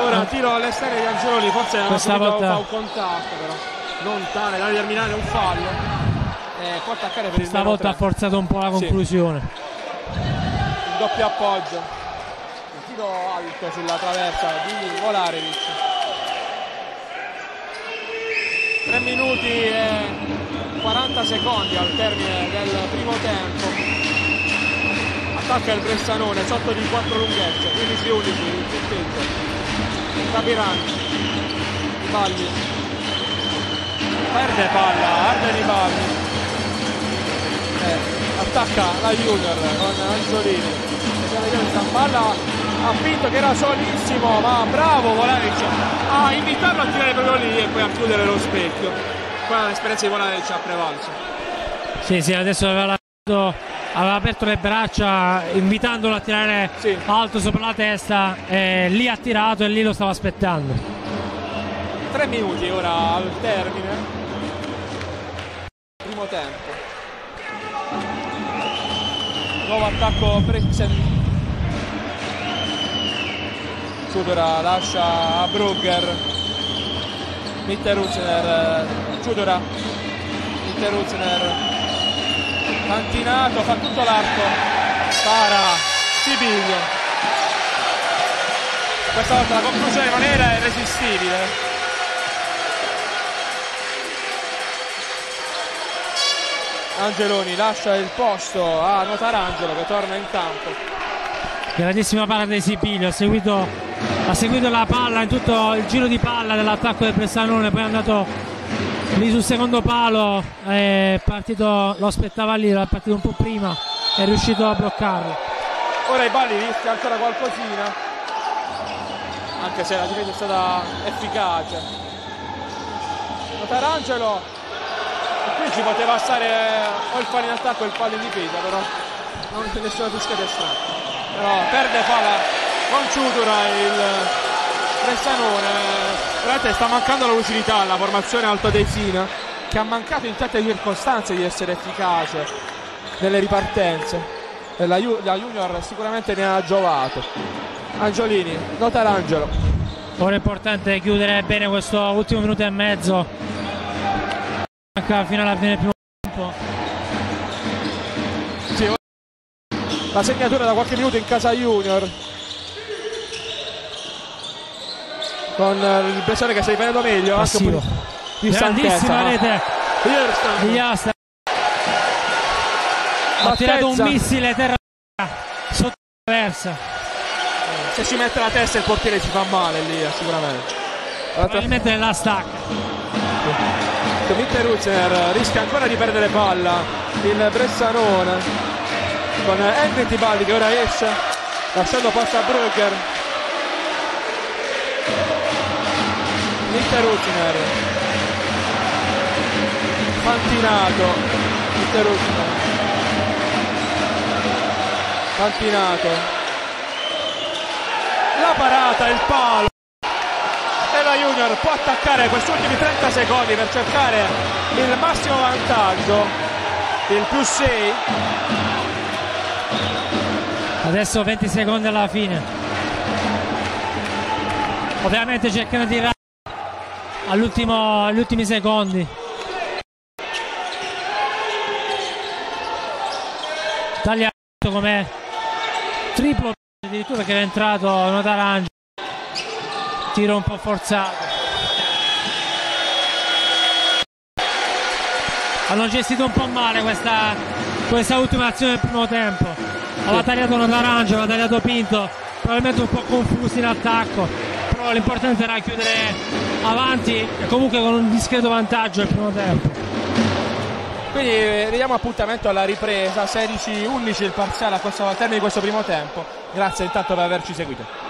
Ora tiro all'esterno di Angeloni, forse Questa volta- fa un contatto però. Non tale da determinare un fallo. E può attaccare per il meno Stavolta ha tre. forzato un po' la Sì. conclusione. Il doppio appoggio. Il tiro alto sulla traversa di Volarevic. 3 minuti e 40 secondi al termine del primo tempo. Attacca il Bressanone, sotto di 4 lunghezze, 15-11 il punteggio. Capiran, Balli, perde palla, arde di Balli. Eh, attacca la Junior con. Questa palla ha vinto che era solissimo, ma bravo Volaric a invitarlo a tirare proprio lì e poi a chiudere lo specchio. Qua l'esperienza di Volaric ha prevalso. Sì, sì, adesso aveva, lasciato- aveva aperto le braccia invitandolo a tirare Sì. alto sopra la testa e lì ha tirato e lì lo stava aspettando. Tre minuti ora al termine. Primo tempo. Nuovo attacco Brexen. Ciudora lascia a Brugger. Mitteruzner. Ciudora. Mitteruzner. Pantinato, fa tutto l'arco. Para. Sibiglio. Questa volta la conclusione non era irresistibile. Angeloni lascia il posto a Notarangelo che torna in campo. Grandissima palla di Sibilio, ha seguito, ha seguito la palla in tutto il giro di palla dell'attacco del Bressanone, poi è andato lì sul secondo palo, è partito, lo aspettava lì, era partito un po' prima, è riuscito a bloccarlo. Ora i balli rischia ancora qualcosina, anche se la difesa è stata efficace. Notarangelo, e qui ci poteva stare o il fallo in attacco o il fallo in difesa, però non c'è nessuna fischia destra. Però perde palla con Ciutura il Bressanone. Veramente sta mancando la lucidità alla formazione altoatesina che ha mancato in certe circostanze di essere efficace nelle ripartenze. E la, Ju- la Junior sicuramente ne ha giovato. Angiolini, Notarangelo. Ora è importante chiudere bene questo ultimo minuto e mezzo, manca fino alla fine del primo tempo. Sì, la segnatura da qualche minuto in casa Junior. Con eh, il Brescione che sta difendendo meglio. Anche po' Passivo. di, di Grandissima rete Yerstam. di Asta. Ha tirato un missile terra sotto la traversa. Se ci mette la testa il portiere si fa male lì, eh, sicuramente. Probabilmente nella stacca. Mitteruzner rischia ancora di perdere palla il Bressanone con Henry Tibaldi che ora esce lasciando posto a Brugger Mister Rutiner Fantinato Mister Rutiner Fantinato. La parata, il palo. E la Junior può attaccare questi ultimi 30 secondi per cercare il massimo vantaggio il più 6 Adesso 20 secondi alla fine. Ovviamente cercano di agli ultimi secondi. Tagliato come triplo addirittura che è entrato Notarangio. Tiro un po' forzato. Hanno gestito un po' male questa, questa ultima azione del primo tempo. Aveva tagliato Notarangio, aveva tagliato Pinto, probabilmente un po' confusi in attacco, l'importante era chiudere avanti e comunque con un discreto vantaggio il primo tempo. quindi eh, diamo appuntamento alla ripresa 16-11 il parziale a questo al termine di questo primo tempo grazie intanto per averci seguito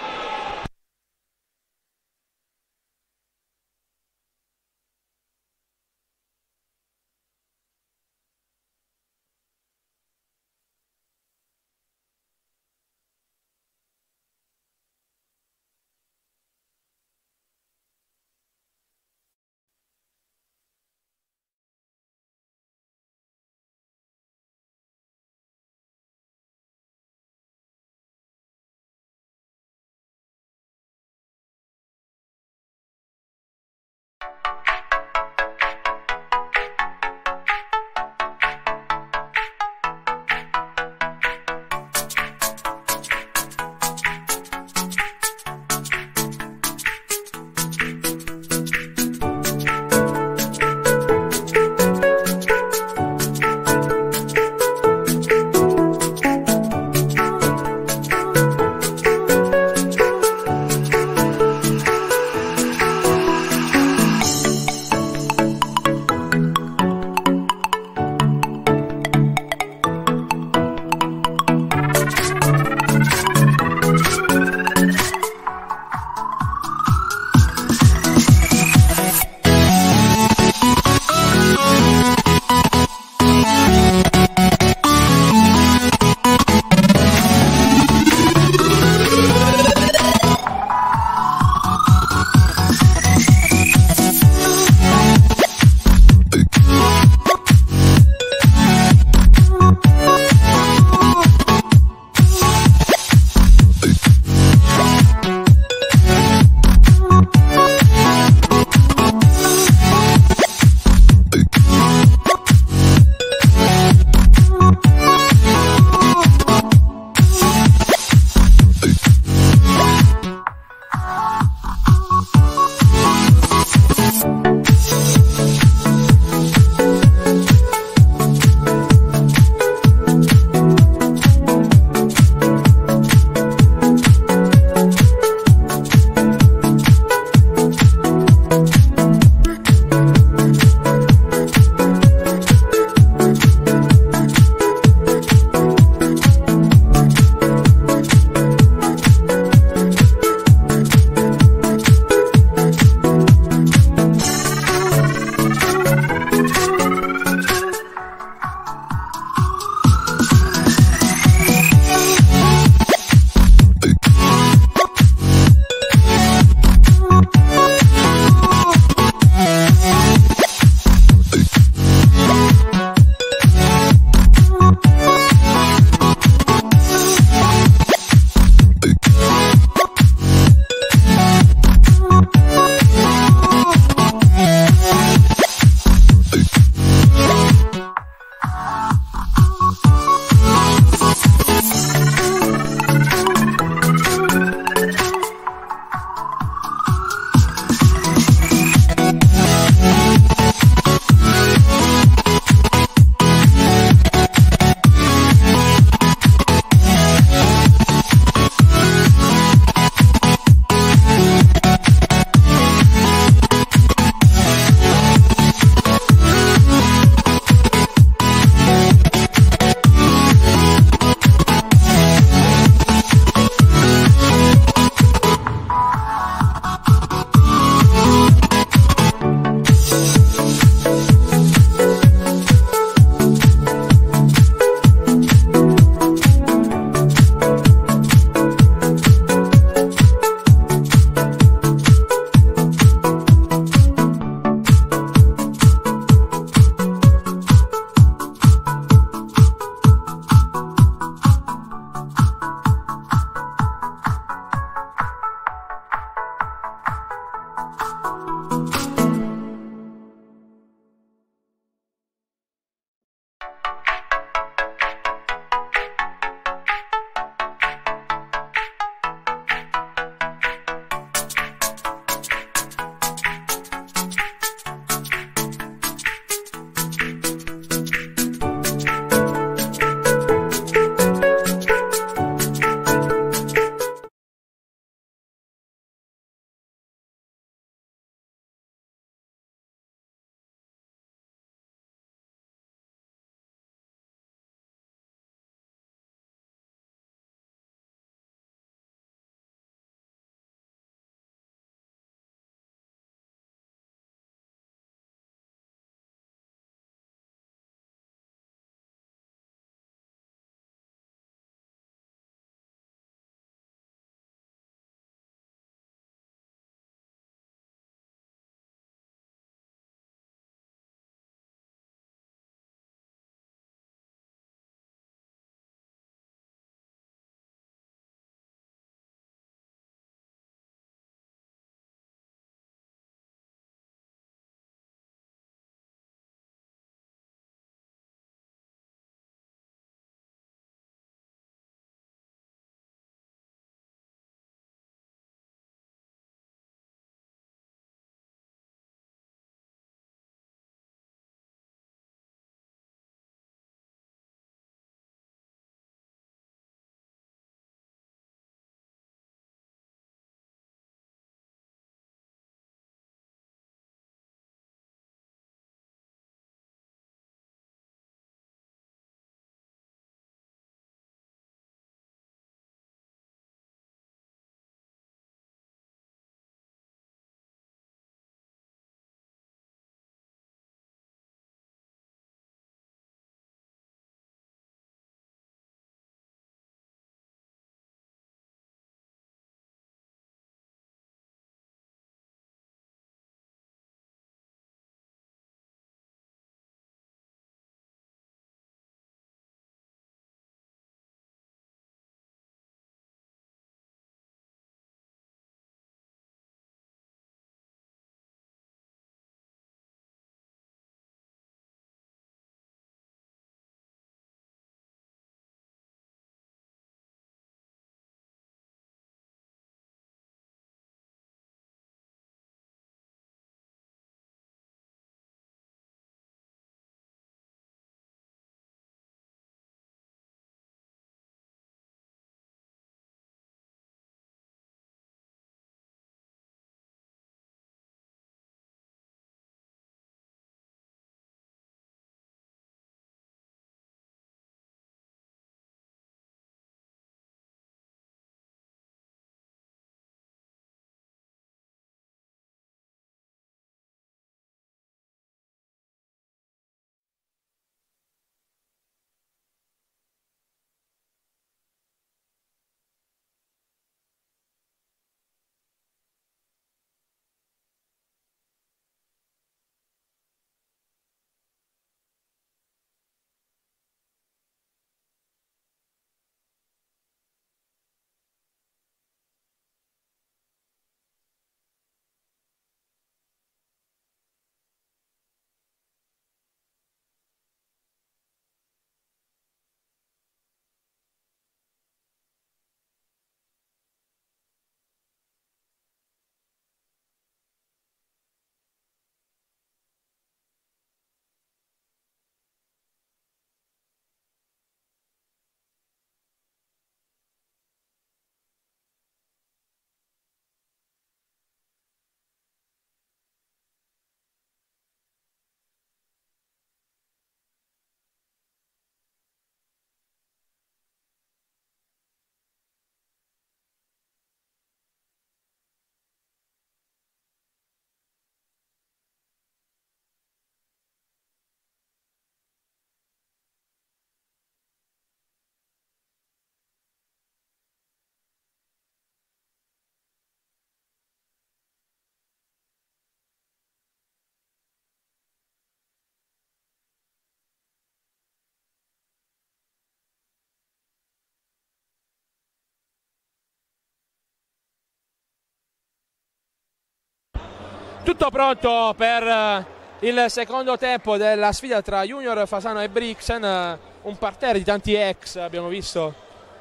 Tutto pronto per eh, il secondo tempo della sfida tra Junior Fasano e Brixen, eh, un parterre di tanti ex abbiamo visto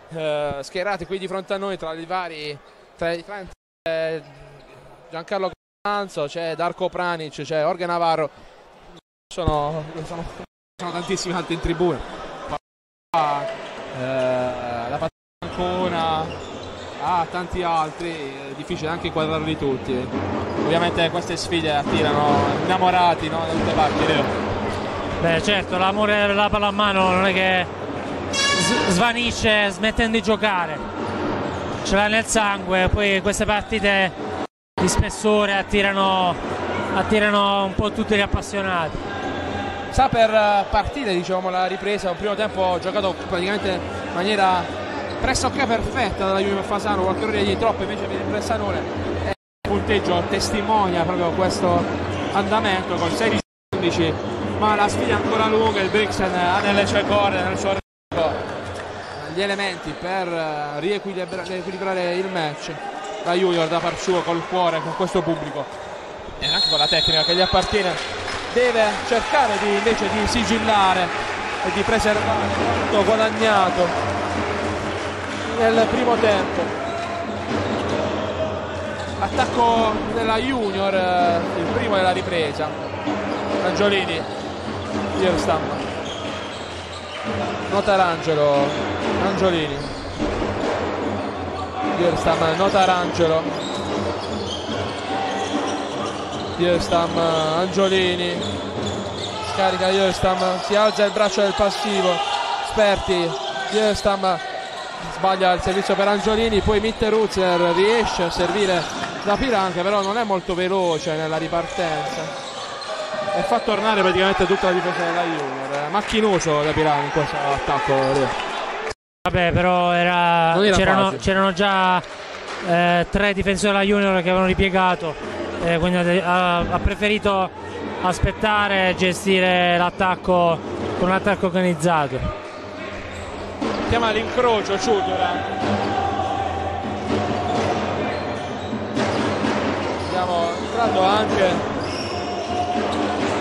eh, schierati qui di fronte a noi tra i vari tra i eh, Giancarlo Canzo, c'è Darko Pranic, c'è Orge Navarro. Sono, sono, sono tantissimi altri in tribuna. Eh, ah, tanti altri, è difficile anche inquadrarli tutti. Ovviamente queste sfide attirano innamorati no, da tutte le parti, vero? Beh certo, l'amore della pallamano non è che svanisce smettendo di giocare, ce l'ha nel sangue, poi queste partite di spessore attirano, attirano un po' tutti gli appassionati. Sa per partire diciamo la ripresa, un primo tempo giocato praticamente in maniera pressoché perfetta dalla Juve Fasano, qualche ora di troppo invece il Bressanone e il punteggio testimonia proprio questo andamento con 16-11 ma la sfida è ancora lunga, il Brixen ha nelle sue corde, nel suo arrivo gli elementi per riequilibrare il match la Junior da par suo col cuore, con questo pubblico. E anche con la tecnica che gli appartiene deve cercare di, invece di sigillare e di preservare quanto guadagnato nel primo tempo. Attacco della Junior eh, il primo della ripresa. Angiolini Yerstam Notarangelo Angiolini Yerstam Notarangelo Yerstam Angiolini scarica Yerstam si alza il braccio del passivo. Sperti Yerstam sbaglia il servizio per Angiolini poi Mitteruzzer riesce a servire da Piranca però non è molto veloce nella ripartenza. E fa tornare praticamente tutta la difesa della Junior. Macchinoso da Piranca in questo attacco vabbè però era, era c'erano, c'erano, già eh, tre difensori della Junior che avevano ripiegato eh, quindi ha, ha preferito aspettare e gestire l'attacco con un attacco organizzato chiama l'incrocio Ciudora abbiamo entrato anche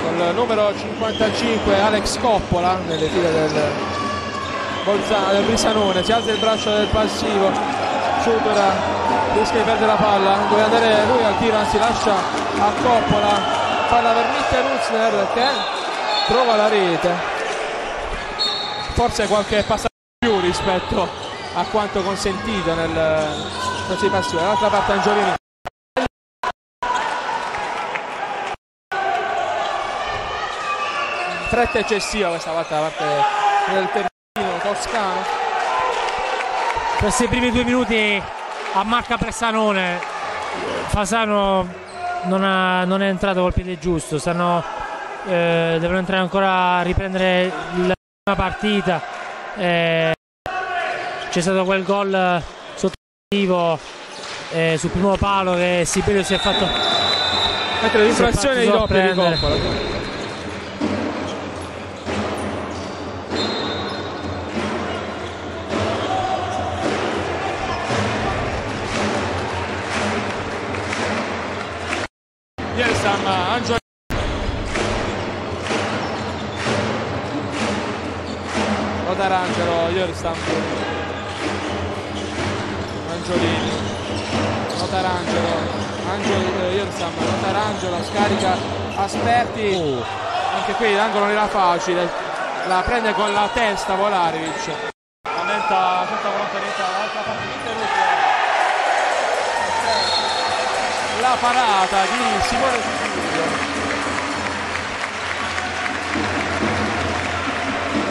con il numero 55 Alex Coppola nelle file del Bolzano, del Brisanone. Si alza il braccio del passivo. Ciudora rischia di perdere la palla. Dove andare lui al tiro anzi lascia a Coppola. Palla per Mitter Rutzner che trova la rete. Forse qualche passaggio rispetto a quanto consentito nel calcio di passione parte Angiolini. Fretta eccessiva questa volta da parte del terzino toscano. Questi primi due minuti a Marca Pressanone. Fasano non, ha, non, è entrato col piede giusto stanno, eh, devono entrare ancora a riprendere la partita. Eh, c'è stato quel gol sottoattivo eh, sul primo palo che Sibelio si è fatto mentre l'infrazione di doppia di Coppola. Angelo Notarangelo, Jörstam Angiolini. Notarangelo Angelo, Jörstam Notarangelo scarica Asperti oh. anche qui l'angolo non era facile. La prende con la testa Volarevic. Lamenta tutta volontarietà l'altra partita la parata di Simone Giulio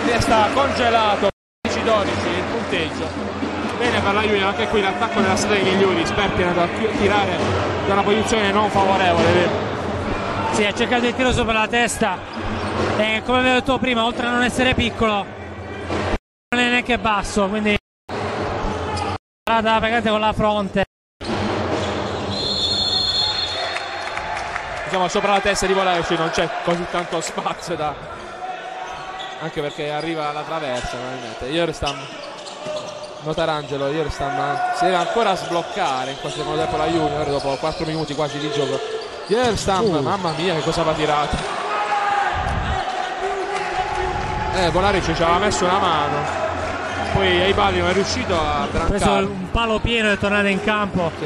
resta congelato. 10-12 il punteggio bene per la Juve anche qui l'attacco della strada dei migliori Sperti è andato a tirare da una posizione non favorevole sì ha cercato il tiro sopra la testa. E come avevo detto prima oltre a non essere piccolo non è neanche basso quindi parata pagate con la fronte. Diciamo sopra la testa di Volesci non c'è così tanto spazio da anche perché arriva alla traversa probabilmente. Ierstam Notarangelo Ierstam si deve ancora sbloccare in questo secondo tempo la Junior dopo 4 minuti quasi di gioco Yerstam, Uh. mamma mia che cosa va tirato. Eh, Volaric ci aveva messo una mano. Poi ai balli non è riuscito a Ha preso un palo pieno e è tornato in campo. Sì.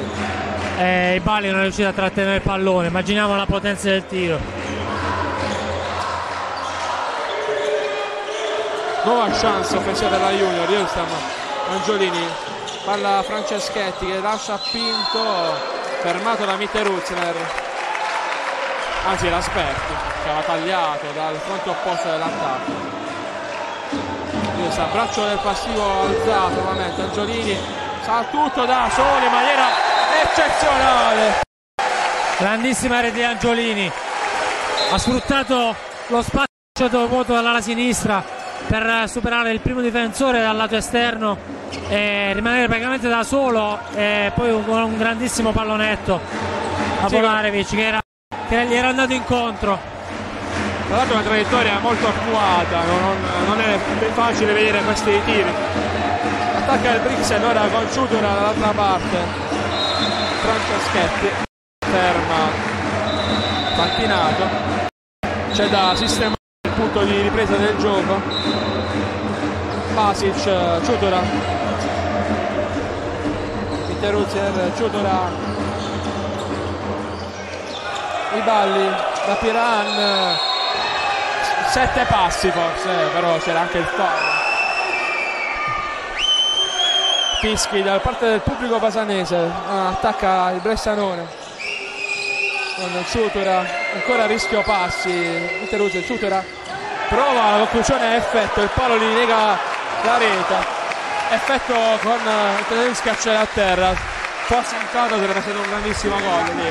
E i Bali non è riuscito a trattenere il pallone. Immaginiamo la potenza del tiro. Nuova chance offensiva per la Junior, Yerstam, Angiolini, palla Franceschetti che lascia Pinto, fermato da Mitteruzner. Anzi era Sperti, che aveva tagliato dal fronte opposto dell'attacco. Braccio del passivo alzato nuovamente, Angiolini sa tutto da solo in maniera eccezionale. Grandissima rete di Angiolini. Ha sfruttato lo spazio vuoto dall'ala sinistra per superare il primo difensore dal lato esterno e rimanere praticamente da solo e poi un- con un grandissimo pallonetto a Sì, Volarevic che, era, che gli era andato incontro. Tra l'altro una traiettoria molto acquata, non, non- è facile vedere questi tiri. Attacca il Brixen ora con Ciutura dall'altra parte. Franceschetti ferma Pantinato. C'è da sistemare punto di ripresa del gioco. Basic, Ciutura. Interruzier, Ciutura. I balli da Piran sette passi forse, però c'era anche il fallo. Fischi da parte del pubblico pasanese, ah, attacca il Bressanone. Con Ciutura, ancora rischio passi, Interuzzi, Ciutura prova la conclusione a effetto, il palo gli nega la rete. Effetto con eh, il Tedeschi accede a terra. Forse in caso sarebbe stato un grandissimo gol lì,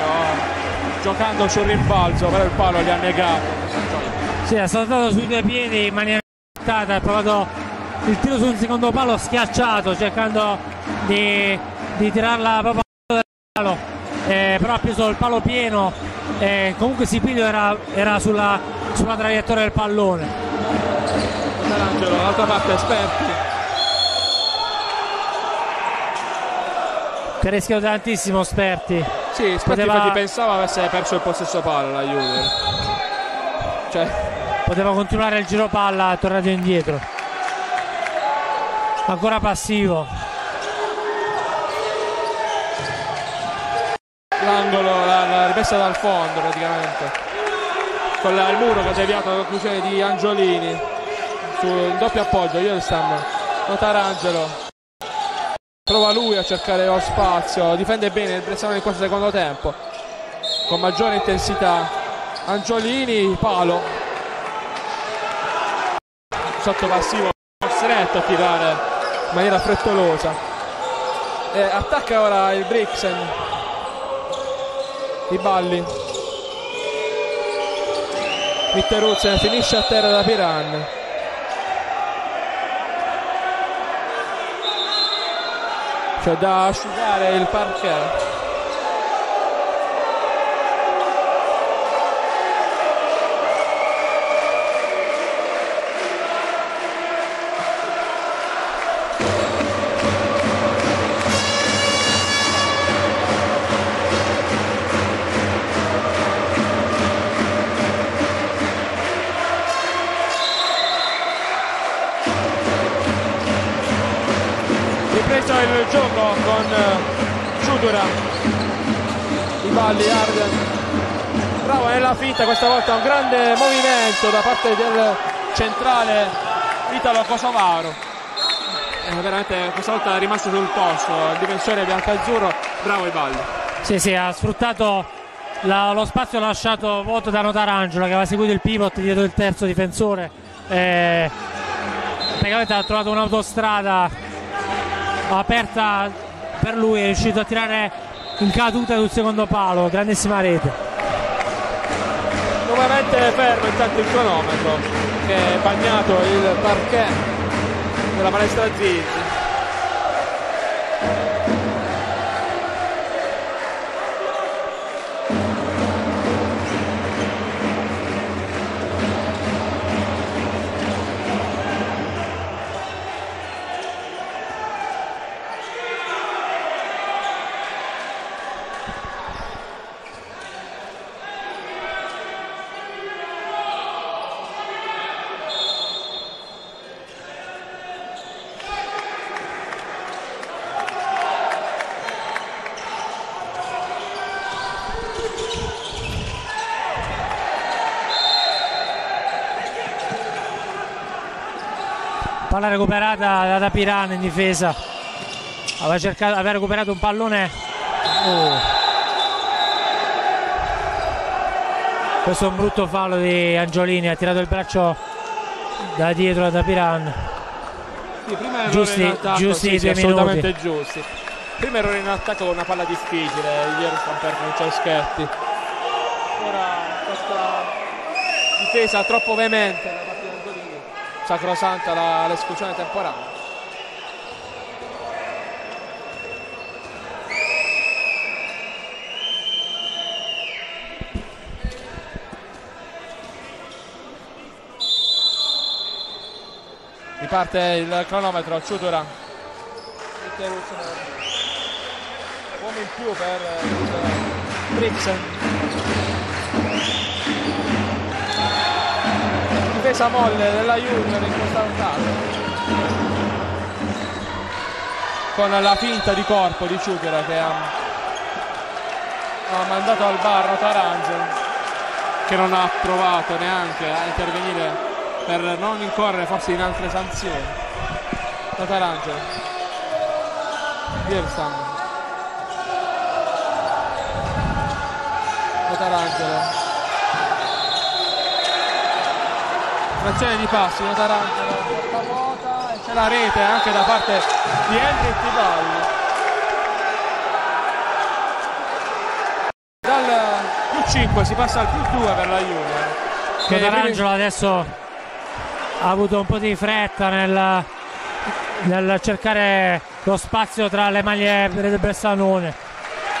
giocando sul rimbalzo, però il palo gli ha negato. Sì, è saltato sui due piedi in maniera ha provato il tiro su un secondo palo schiacciato cercando di, di tirarla proprio al palo eh, però ha preso il palo pieno e comunque Sipilio era, era sulla, sulla traiettoria del pallone Michelangelo, dall'altra parte esperti. che ha rischiato tantissimo Sperti Sì, Sperti Poteva- pensava avesse perso il possesso palla la Juve. Cioè, poteva continuare il giro palla tornato indietro ancora passivo l'angolo, la, la rimessa dal fondo praticamente. Con la- il muro che ha deviato la conclusione di Angiolini. Su in doppio appoggio, Yelstam, Notarangelo. Prova lui a cercare lo spazio, difende bene il Bressanone in questo secondo tempo. Con maggiore intensità. Angiolini, palo. Sotto passivo, costretto a tirare in maniera frettolosa. E attacca ora il Brixen. I balli. Mitteruzzen finisce a terra da Piran. C'è da asciugare il parquet. Gioco con eh, Ciudura. I balli Arden. Bravo nella finta, questa volta un grande movimento da parte del centrale italo-kosovaro. Eh, veramente questa volta è rimasto sul posto il difensore biancazzurro, bravo i balli. Sì, sì, ha sfruttato la- lo spazio lasciato vuoto da Notarangelo che aveva seguito il pivot dietro il terzo difensore. Eh, praticamente ha trovato un'autostrada aperta per lui, è riuscito a tirare in caduta sul secondo palo, grandissima rete. Nuovamente fermo intanto il cronometro che è bagnato il parquet della palestra Zizi. Recuperata da Piran in difesa. Aveva, cercato, aveva recuperato un pallone. Oh. questo è un brutto fallo di Angiolini ha tirato il braccio da dietro da Piran. Sì, prima giusti, giusti sì, sì, assolutamente minuti. giusti. Prima errore in attacco con una palla difficile ieri stanno per Franceschetti ora questa difesa troppo veemente da parte di Angiolini sacrosanta l'esclusione temporanea riparte il cronometro Ciutura. Uomo in più per Brixen difesa molle della Junior in questa con la finta di corpo di Ciutura che ha, ha mandato al bar Notarangelo che non ha provato neanche a intervenire per non incorrere forse in altre sanzioni. Notarangelo Bierstam Notarangelo frazione di passi Notarangelo porta vuota e c'è la rete anche da parte di Henry Tiballi dal più 5 si passa al più 2 per la Juve che Notarangelo adesso ha avuto un po' di fretta nel, nel cercare lo spazio tra le maglie del Bressanone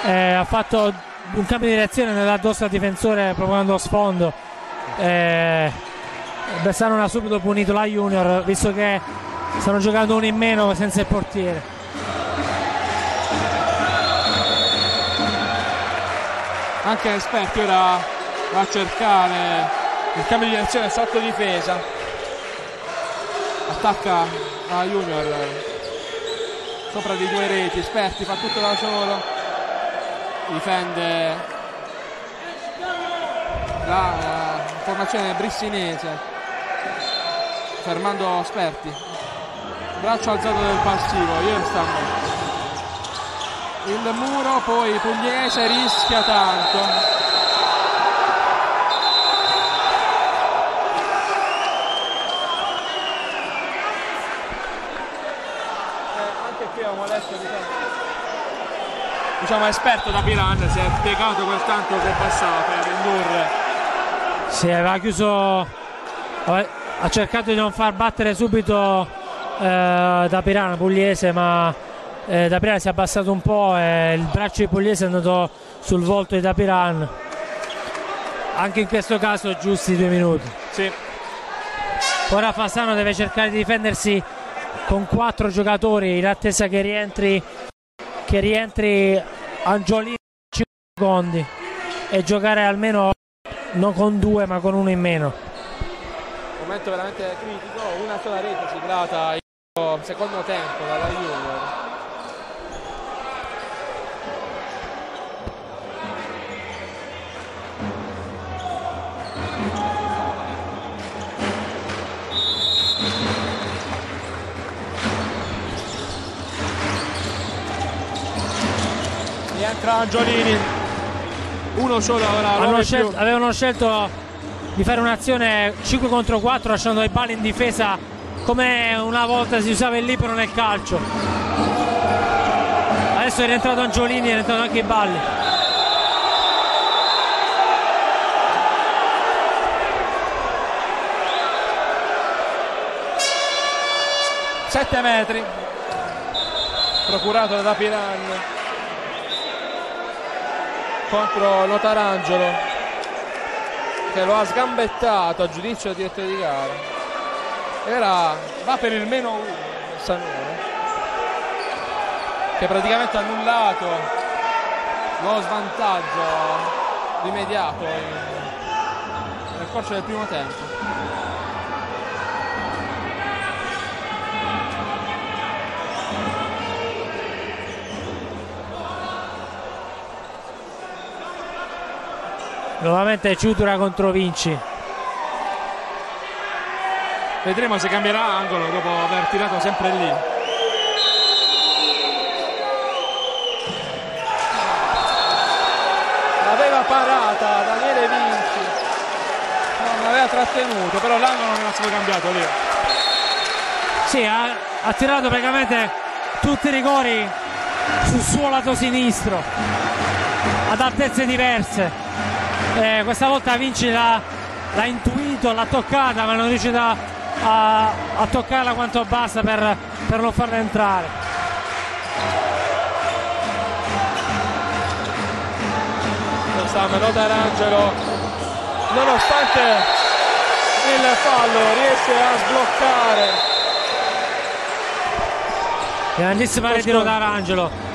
eh, ha fatto un cambio di direzione nell'addosso al difensore provando sfondo. Eh, Bressanone ha subito punito la Junior visto che stanno giocando uno in meno senza il portiere. Anche Esperti ora va a cercare il cambio di direzione sotto difesa. Attacca la Junior sopra di due reti Esperti fa tutto da solo. Difende la formazione brissinese fermando Sperti braccio alzato del passivo Irstam. Il muro poi Pugliese rischia tanto. Diciamo. Esperto da Piran si è piegato quel tanto che passava per indurre. Si aveva chiuso ha cercato di non far battere subito eh, da Piran Pugliese ma eh, da Piran si è abbassato un po' e il braccio di Pugliese è andato sul volto di Dapiran anche in questo caso giusti due minuti. Sì. ora Fasano deve cercare di difendersi con quattro giocatori in attesa che rientri che rientri Angiolini 5 secondi e giocare almeno non con due ma con uno in meno momento veramente critico una sola rete siglata in secondo tempo dalla Junior rientra Angiolini. Uno solo ora avevano scelto di fare un'azione 5 contro 4 lasciando i balli in difesa come una volta si usava il libero nel calcio. Adesso è rientrato Angiolini è rientrato anche i balli. Sette metri. Procurato da Piran. Contro Notarangelo che lo ha sgambettato a giudizio del direttore di gara. Era va per il meno uno Sanone che praticamente ha annullato lo svantaggio immediato nel corso del primo tempo nuovamente Ciutura contro Vinci. Vedremo se cambierà angolo dopo aver tirato sempre lì. Aveva parata Daniele Vinci. Non aveva trattenuto però l'angolo non era stato cambiato lì sì ha, ha tirato praticamente tutti i rigori sul suo lato sinistro ad altezze diverse eh, questa volta Vinci l'ha, l'ha, intuito, l'ha toccata ma non riuscita a, a toccarla quanto basta per, per non farla entrare. Sta Melota Arangelo nonostante il fallo riesce a sbloccare. Grandissima rete di Arangelo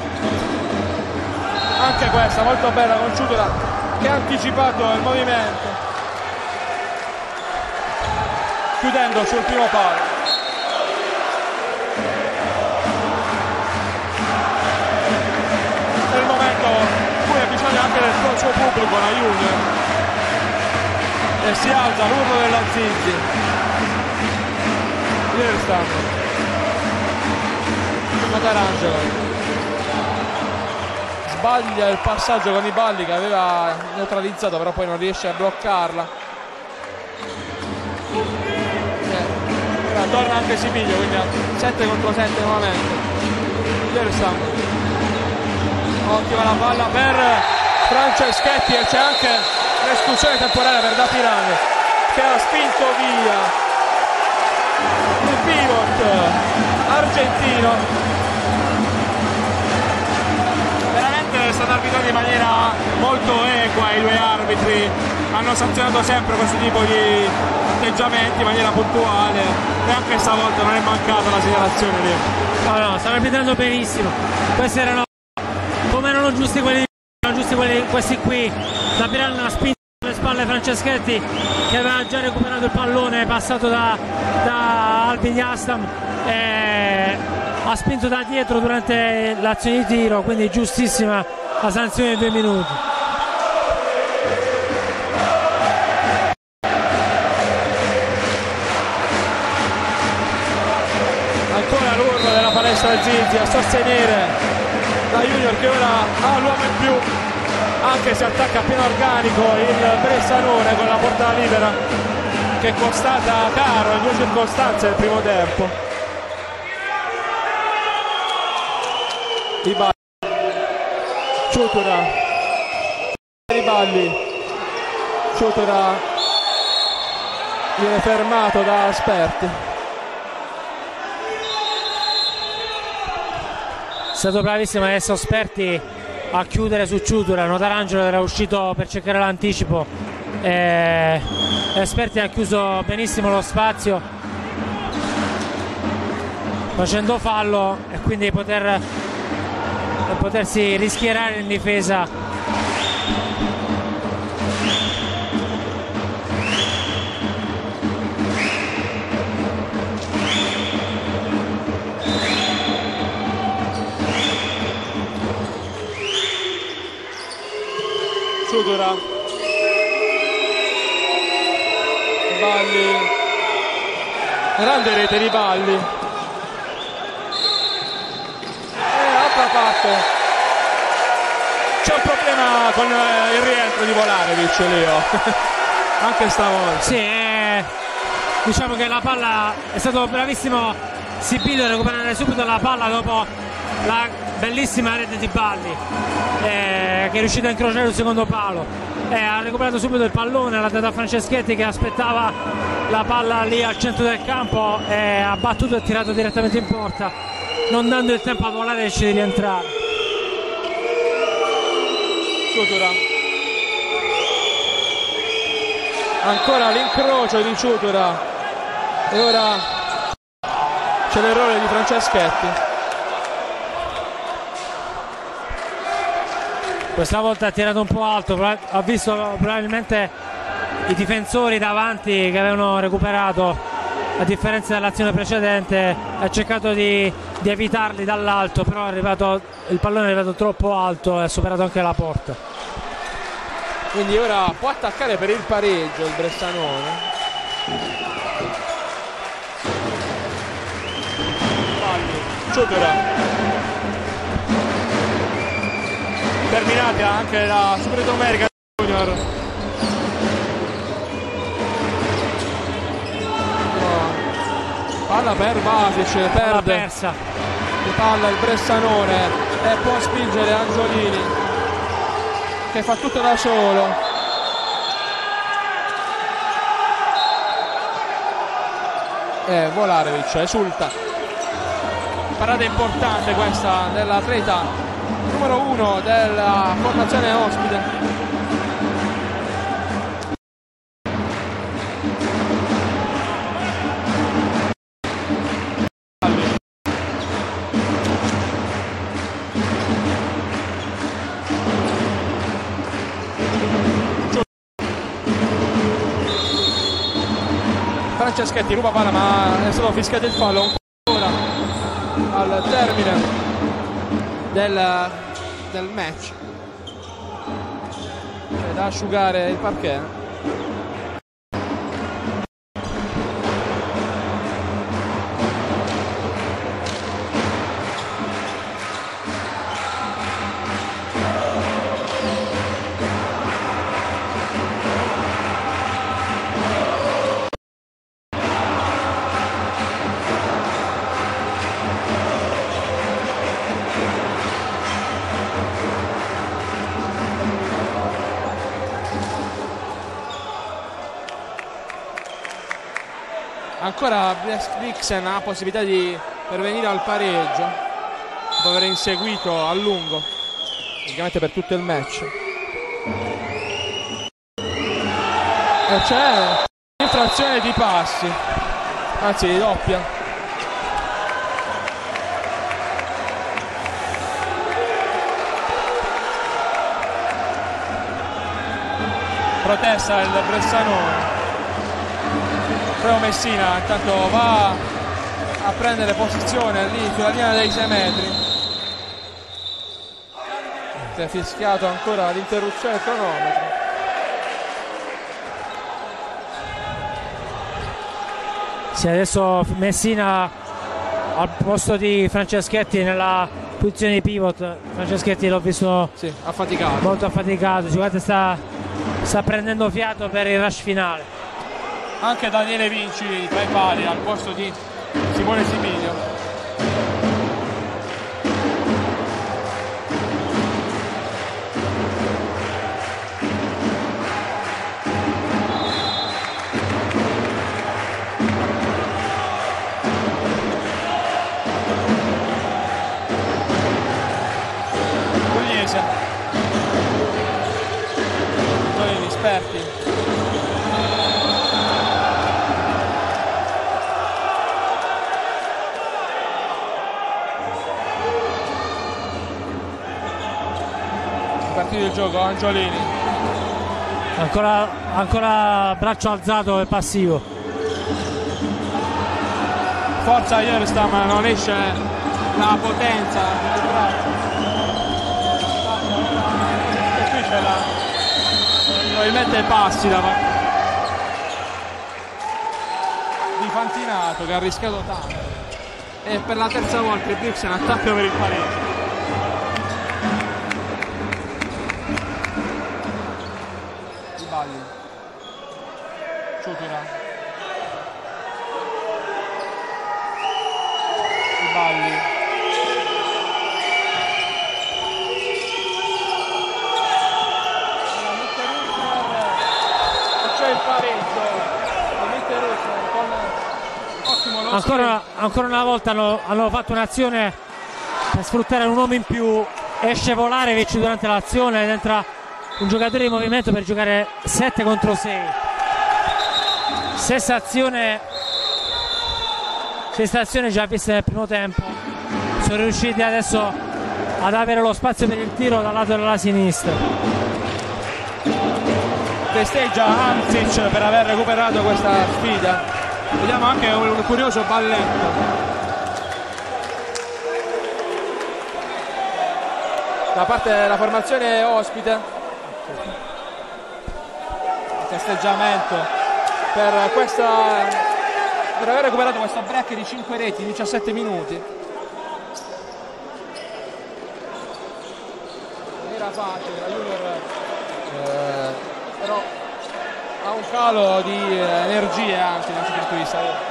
anche questa molto bella con Ciutola che ha anticipato il movimento. Chiudendo sul primo palo. È il momento in cui ha bisogno anche del suo pubblico la Junior e si alza l'urlo della Zizzi lì stanno Matarangelo sbaglia il passaggio con i balli che aveva neutralizzato però poi non riesce a bloccarla. Torna anche Sibiglio quindi a 7 contro 7 nuovamente. Lersan ottima la palla per Franceschetti e c'è anche l'espulsione temporanea per Dapirane che ha spinto via il pivot argentino stato arbitrato in maniera molto equa i due arbitri hanno sanzionato sempre questo tipo di atteggiamenti in maniera puntuale e anche stavolta non è mancata la segnalazione lì. No no stanno arbitrando benissimo. Questi erano come erano giusti quelli erano giusti quelli, questi qui. Da Pirano ha spinto le spalle Franceschetti che aveva già recuperato il pallone passato da, da Albin Astam e ha spinto da dietro durante l'azione di tiro quindi giustissima la sanzione di due minuti. Ancora l'urlo della palestra Zizi a sostenere la Junior che ora ha l'uomo in più anche se attacca a pieno organico il Bressanone con la portata libera che è costata caro in due circostanze nel primo tempo i Ciutura Riballi Ciutura viene fermato da Asperti è stato bravissimo adesso Asperti a chiudere su Ciutura. Notarangelo era uscito per cercare l'anticipo. E Asperti ha chiuso benissimo lo spazio facendo fallo e quindi poter per potersi rischierare in difesa. Ciudora Balli grande rete di Balli parte c'è un problema con eh, il rientro di Volarevic Leo. Anche stavolta. Sì eh, diciamo che la palla è stato bravissimo Sibilio a recuperare subito la palla dopo la bellissima rete di Balli eh, che è riuscito a incrociare il secondo palo eh, ha recuperato subito il pallone l'ha dato a Franceschetti che aspettava la palla lì al centro del campo e ha battuto e tirato direttamente in porta. Non dando il tempo a volare esce di rientrare. Ciutura. Ancora l'incrocio di Ciutura. E ora c'è l'errore di Franceschetti questa volta ha tirato un po' alto ha visto probabilmente i difensori davanti che avevano recuperato a differenza dell'azione precedente ha cercato di, di evitarli dall'alto però arrivato, il pallone è arrivato troppo alto e ha superato anche la porta. Quindi ora può attaccare per il pareggio il Bressanone. Palli, Ciotera. Terminata anche la Super America Junior. Palla per Vasic perde. Persa. Di palla il Bressanone e può spingere Angiolini che fa tutto da solo. E Volarevic esulta. Parata importante questa dell'atleta numero uno della formazione ospite. Franceschetti ruba palla ma è stato fischiato il fallo. Ancora al termine del, del match. C'è da asciugare il parquet ancora Brixen ha possibilità di pervenire al pareggio. Dopo aver inseguito a lungo praticamente per tutto il match. E c'è infrazione di passi. Anzi di doppia. Protesta il Bressanone Teo Messina intanto va a prendere posizione lì sulla linea dei 6 metri. Si è fischiato ancora l'interruzione del cronometro. Sì, adesso Messina al posto di Franceschetti nella posizione di pivot. Franceschetti l'ho visto sì, affaticato. molto affaticato. Sicuramente sta, sta prendendo fiato per il rush finale anche Daniele Vinci tra i pali al posto di Simone Similio Angiolini. Ancora, ancora braccio alzato e passivo. Forza Jerstam non esce la potenza. Del braccio e qui c'è la probabilmente passi da di Fantinato che ha rischiato tanto. E per la terza volta il Brixen attacca per il pareggio Ciutura Balli c'è il pareggio ancora, una volta hanno, hanno fatto un'azione per sfruttare un uomo in più esce Volarevic durante l'azione ed entra un giocatore di movimento per giocare 7 contro 6 stessa azione stessa azione già vista nel primo tempo. Sono riusciti adesso ad avere lo spazio per il tiro dal lato della sinistra. Festeggia Amsic per aver recuperato questa sfida Vediamo anche un curioso balletto. Da parte della formazione ospite. festeggiamento per questa per aver recuperato questo break di 5 reti 17 minuti. Era facile, la Junior un calo di eh, energie anche dal punto di vista.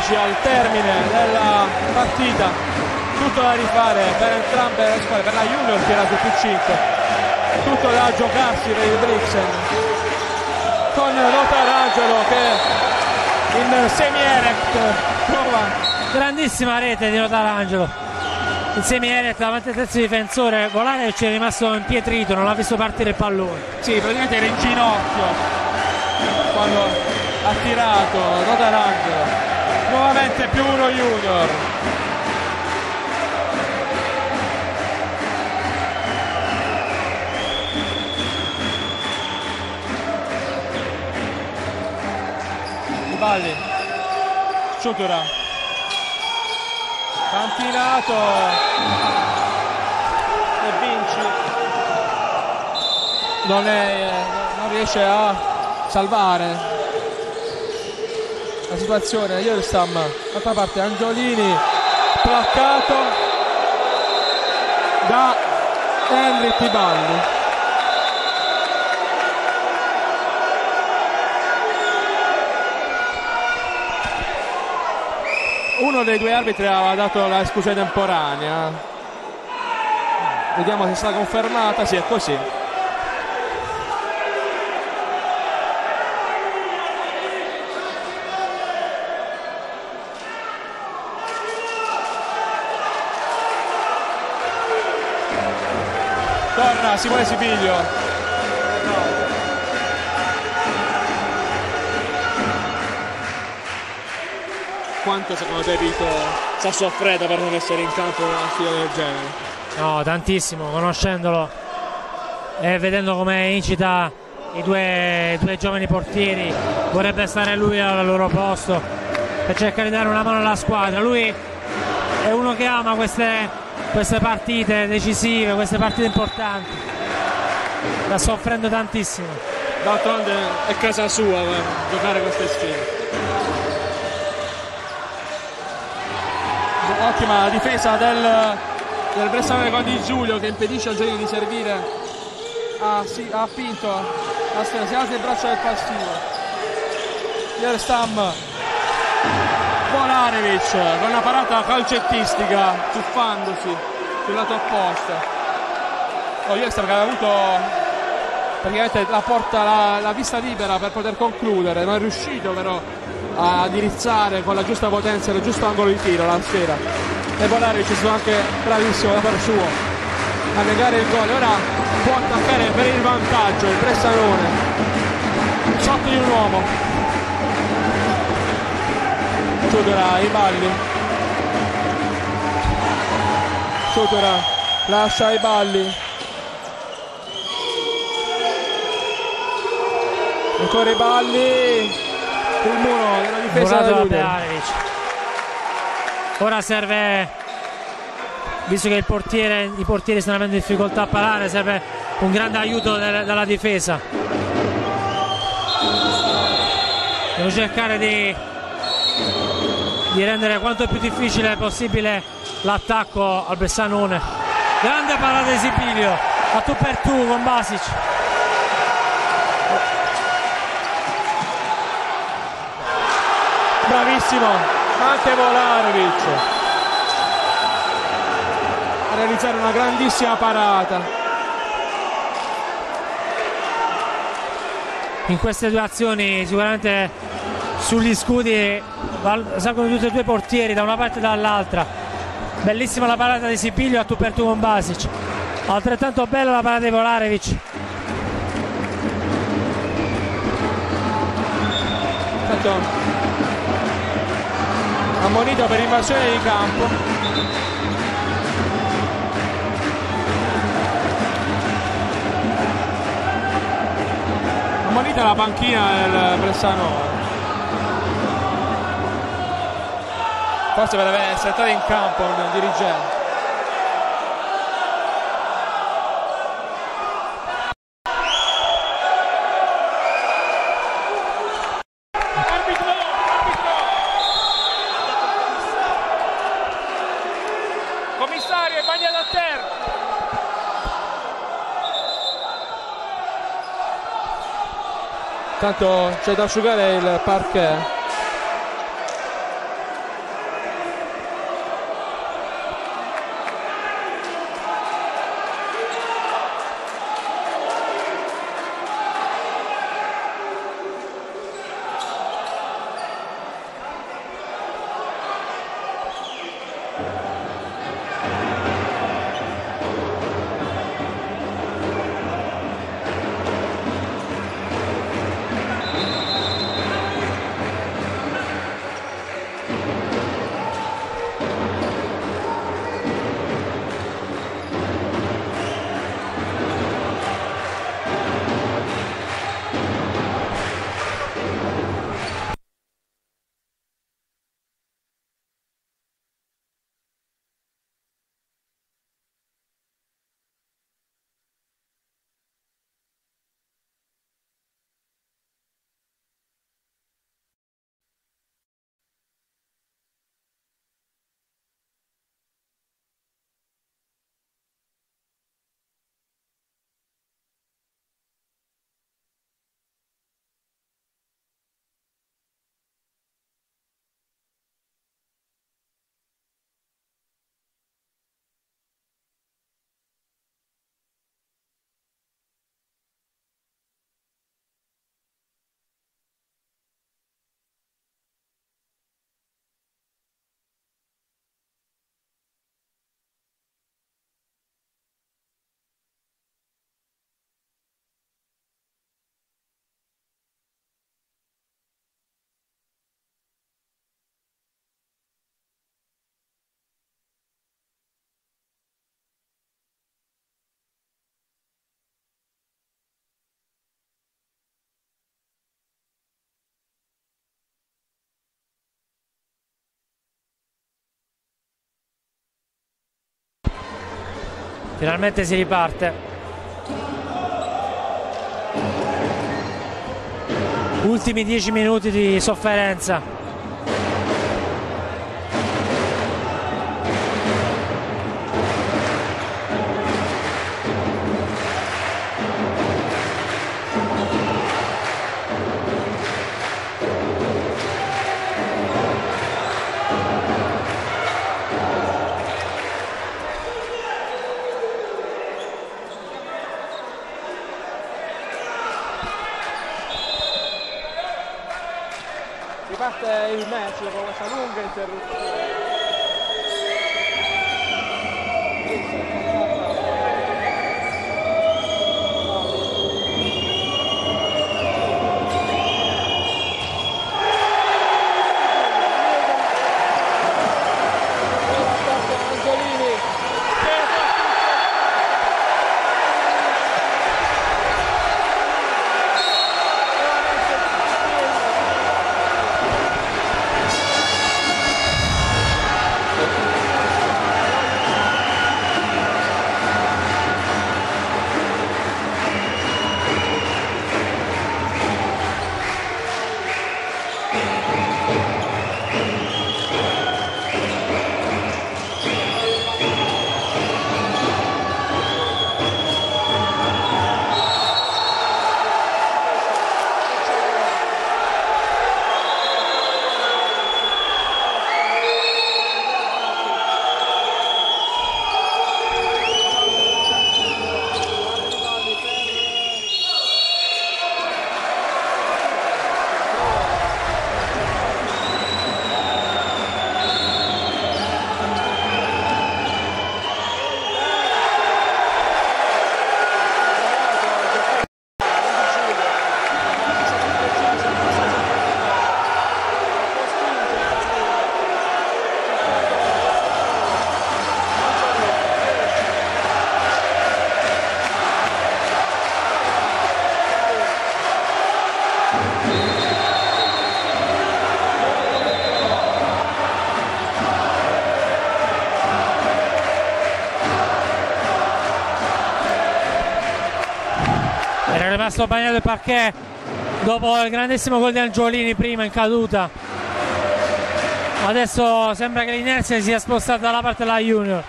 13 al termine della partita. Tutto da rifare per entrambe le squadre per la Junior che era su più 5 tutto da giocarsi per il Brixen. Con Notarangelo che in semi-erect trova grandissima rete di Notarangelo in semi-erect davanti al terzo difensore Volare ci è rimasto impietrito non ha visto partire il pallone. Sì praticamente era in ginocchio quando ha tirato Notarangelo nuovamente più uno junior. I balli Ciutura Cantinato. E vinci. Non, è, non riesce a salvare la situazione Jerstam d'altra parte Angiolini placcato da Henry Tiballi uno dei due arbitri aveva dato la esclusione temporanea. Vediamo se sarà confermata sì è così Torna Simone Sipiglio. Quanto secondo te Vito sta soffrendo per non essere in campo una sfida del genere? No, tantissimo, conoscendolo e vedendo come incita i due, due giovani portieri, vorrebbe stare lui al loro posto per cercare di dare una mano alla squadra. Lui è uno che ama queste queste partite decisive, queste partite importanti. Sta soffrendo tantissimo. D'altronde è casa sua per giocare queste sfide. Ottima difesa del, del Bressanone con Di Giulio che impedisce al Giulio di servire. Ha, sì, ha pinto la stella, si alza il braccio del passivo. Yerstam Volarevic con una parata calcettistica tuffandosi sul lato opposto oh, Iester che aveva avuto praticamente la porta la, la, vista libera per poter concludere non è riuscito però a indirizzare con la giusta potenza e il giusto angolo di tiro la sfera. E Volarevic è stato anche bravissimo da per suo a negare il gol. Ora può attaccare per il vantaggio il Bressanone sotto di un uomo. Ciutora i balli Ciutora lascia i balli ancora i balli. Il muro della difesa da ora serve visto che portiere, i portieri stanno avendo difficoltà a parare serve un grande aiuto dalla difesa. Devo cercare di di rendere quanto più difficile possibile l'attacco al Bessanone. Grande parata di Sibilio a tu per tu con Basic bravissimo. Anche Volarovic. A realizzare una grandissima parata. In queste due azioni sicuramente sugli scudi salgono tutti e due i portieri da una parte e dall'altra. Bellissima la parata di Sipiglio a tu per tu con Basic. Altrettanto bella la parata di Volarevic Tanto ammonito per invasione di campo. Ammonita la panchina del Bressanone forse per aver entrato in campo un dirigente Tanto c'è da asciugare il parquet. Finalmente si riparte. Ultimi 10 minuti di sofferenza. Rimasto bagnato il parquet dopo il grandissimo gol di Angiolini prima in caduta. Adesso sembra che l'inerzia sia spostata dalla parte della Junior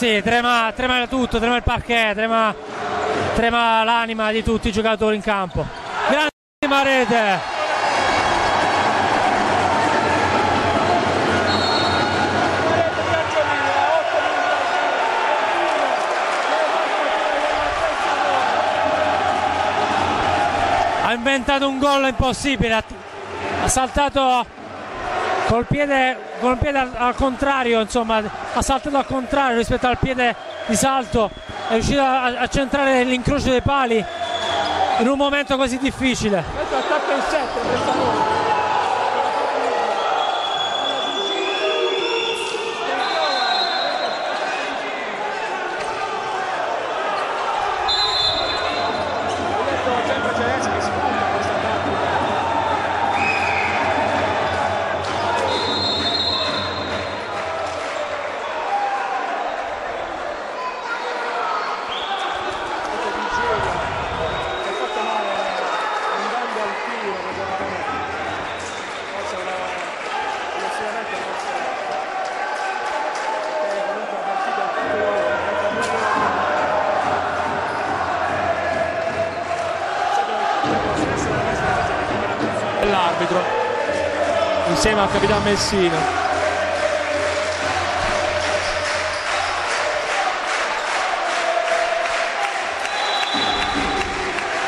Sì, trema, trema tutto, trema il parquet, trema, trema l'anima di tutti i giocatori in campo. Grandissima rete! Ha inventato un gol impossibile, ha saltato col piede, col piede al, al, contrario, insomma, ha saltato al contrario rispetto al piede di salto, è riuscito a, a centrare l'incrocio dei pali in un momento così difficile. Questo attacco in 7, l'arbitro insieme al capitano Messina.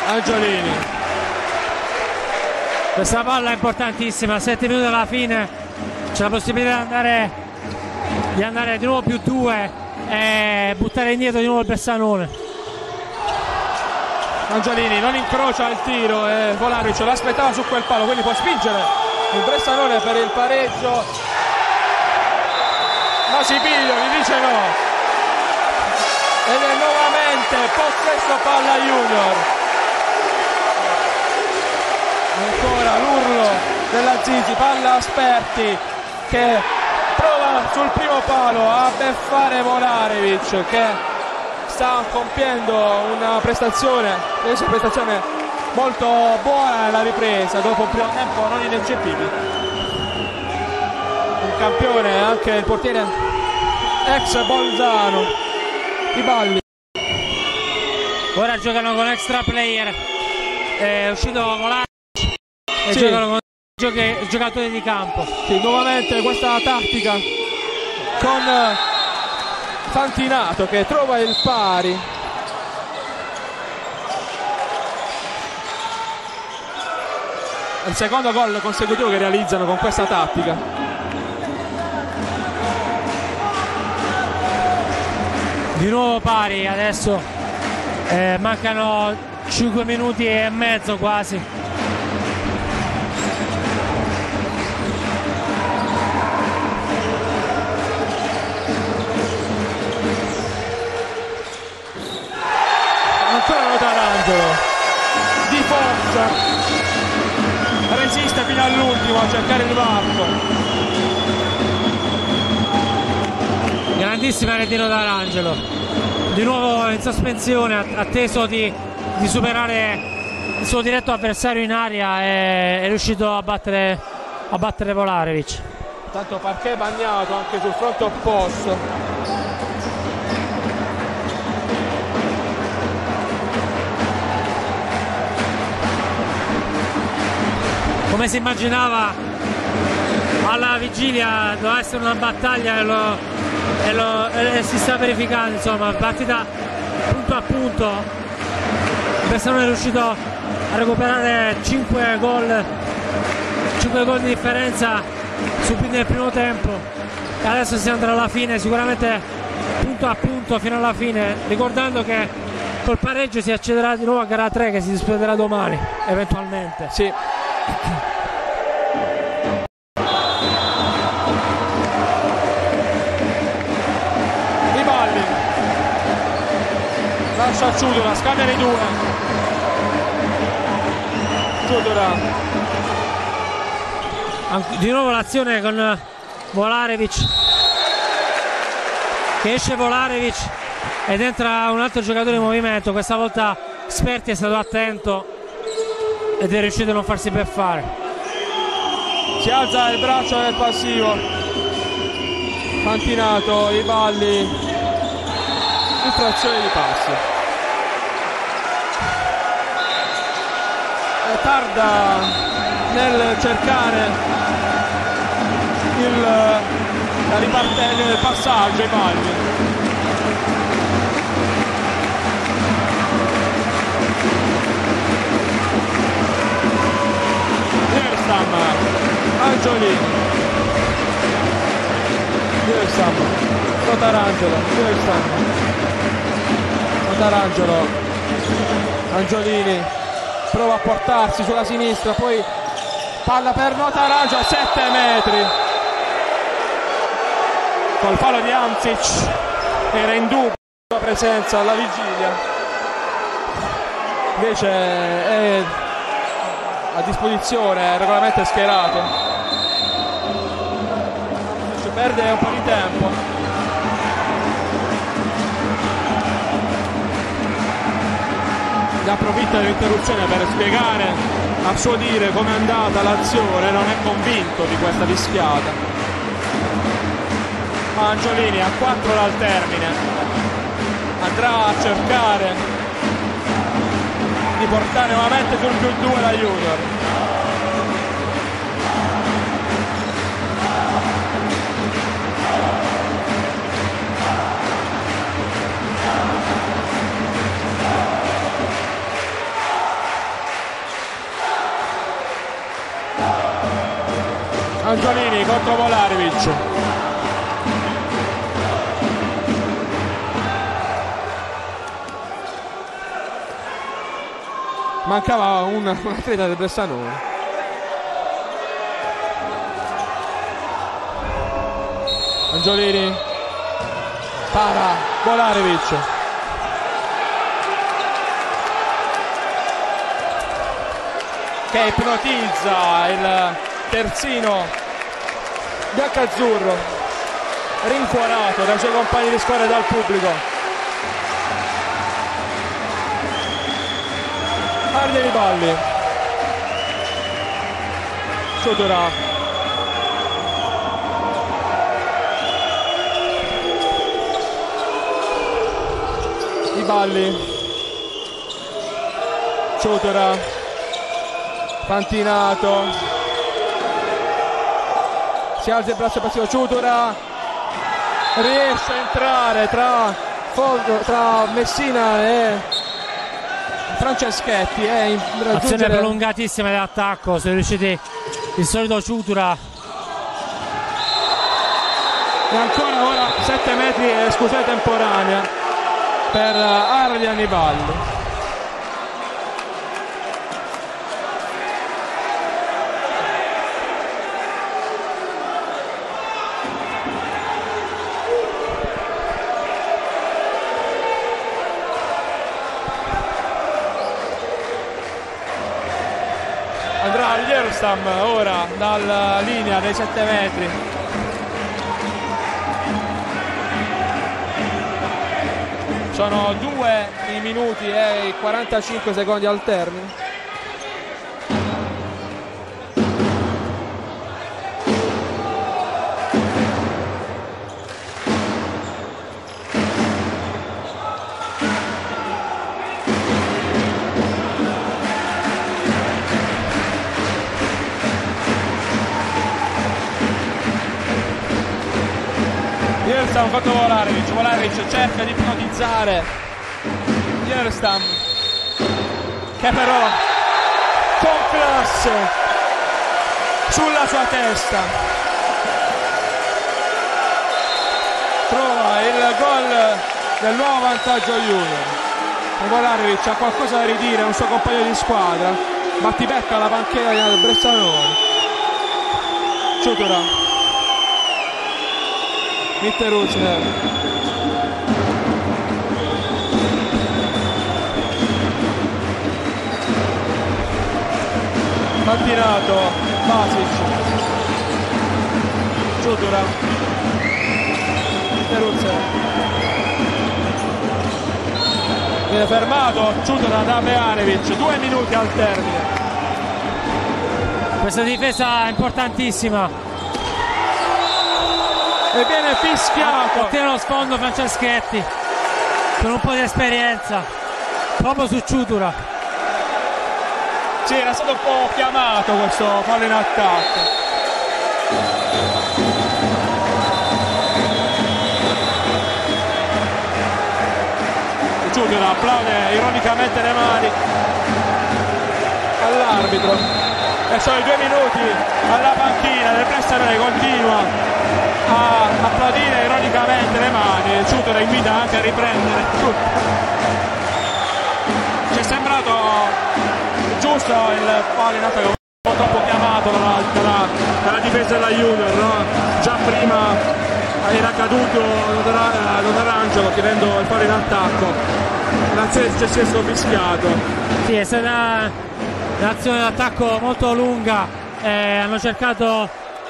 Angiolini. Questa palla è importantissima 7 minuti alla fine. C'è la possibilità di andare di andare di nuovo più due e buttare indietro di nuovo il Bessanone. Angiolini non incrocia il tiro e Volaric l'aspettava su quel palo quindi può spingere il Bressanone per il pareggio. Ma Sibilio gli dice no. Ed è nuovamente possesso palla Junior. Ancora l'urlo della Zizi palla Asperti che prova sul primo palo a beffare Volarevic che sta compiendo una prestazione, una prestazione molto buona nella ripresa dopo un primo tempo non ineccepibile. Un campione anche il portiere ex Bolzano, i balli. Ora giocano con extra player, è uscito Volare e Sì. giocano con giochi- giocatori di campo. Sì, nuovamente questa tattica con Fantinato che trova il pari. È Il secondo gol consecutivo che realizzano con questa tattica. Di nuovo pari adesso, eh, mancano 5 minuti e mezzo quasi. Fino all'ultimo a cercare il varco. Grandissima Retino d'Arangelo, di nuovo in sospensione, atteso di, di superare il suo diretto avversario in aria e è riuscito a battere, a battere Volarevic. Tanto parquet bagnato anche sul fronte opposto. Come si immaginava alla vigilia doveva essere una battaglia e, lo- e lo- e si sta verificando, insomma, partita punto a punto. Il Bressanone è riuscito a recuperare 5 gol, 5 gol di differenza subiti nel primo tempo e adesso si andrà alla fine, sicuramente punto a punto fino alla fine, ricordando che col pareggio si accederà di nuovo a gara 3 che si disputerà domani, eventualmente. Sì. Ciudora, scambia di due. Ciudora. Di nuovo l'azione con Volarevic che esce Volarevic ed entra un altro giocatore in movimento questa volta Sperti è stato attento ed è riuscito a non farsi beffare si alza il braccio del passivo Fantinato, i balli infrazione di passi tarda nel cercare il, la ripartenza del passaggio ai balli Nierstam Angiolini Nierstam Notarangelo Nierstam Notarangelo Angiolini prova a portarsi sulla sinistra poi palla per Notarangelo a 7 metri. Col palo di Amcic era in dubbio la presenza alla vigilia. Invece è a disposizione è schierato. Ci perde un po' di tempo ne approfitta dell'interruzione per spiegare a suo dire come è andata l'azione. Non è convinto di questa rischiata. Angiolini a 4 dal termine. Andrà a cercare di portare nuovamente sul più 2 la Junior Angiolini contro Volarevic mancava un, un atleta del Bressanone. Angiolini. Para. Volarevic che ipnotizza il terzino biancazzurro rincuorato dai suoi compagni di squadra e dal pubblico. Arde Riballi Sodora Riballi Sodora Fantinato si alza il braccio passivo Ciutura. Riesce a entrare tra, Folgo, tra Messina e Franceschetti è in azione prolungatissima dell'attacco sono riusciti il solito Ciutura. E ancora ora 7 metri esclusione temporanea per Arli Anniballi Gjerstam ora dalla linea dei 7 metri. Sono 2 i minuti e i 45 secondi al termine Jerstam contro Volarevic Volarevic cerca di ipnotizzare Jerstam che però con classe sulla sua testa trova il gol del nuovo vantaggio Junior. Volarevic ha qualcosa da ridire, un suo compagno di squadra. Battibecca alla panchina del Bressanone. Ciutura. Mitteruzzi. Pattinato, Basic, Ciutura, Teruzze, viene fermato, Ciutura da Beanevic, due minuti al termine. Questa difesa è importantissima. E viene fischiato. Ottiene lo sfondo Franceschetti con un po' di esperienza, proprio su Ciutura. Sì, era stato un po' chiamato questo fallo in attacco. Giulio applaude ironicamente le mani all'arbitro e sono i due minuti alla panchina del Bressanone continua a applaudire ironicamente le mani Ciutola invita anche a riprendere. Ci è sembrato giusto il fallo in attacco un po' troppo chiamato dalla, dalla, dalla difesa della Junior no? già prima era caduto Don Arangelo chiedendo il fallo in attacco. L'azione di successo è stato fischiato sì è stata un'azione d'attacco molto lunga eh, hanno cercato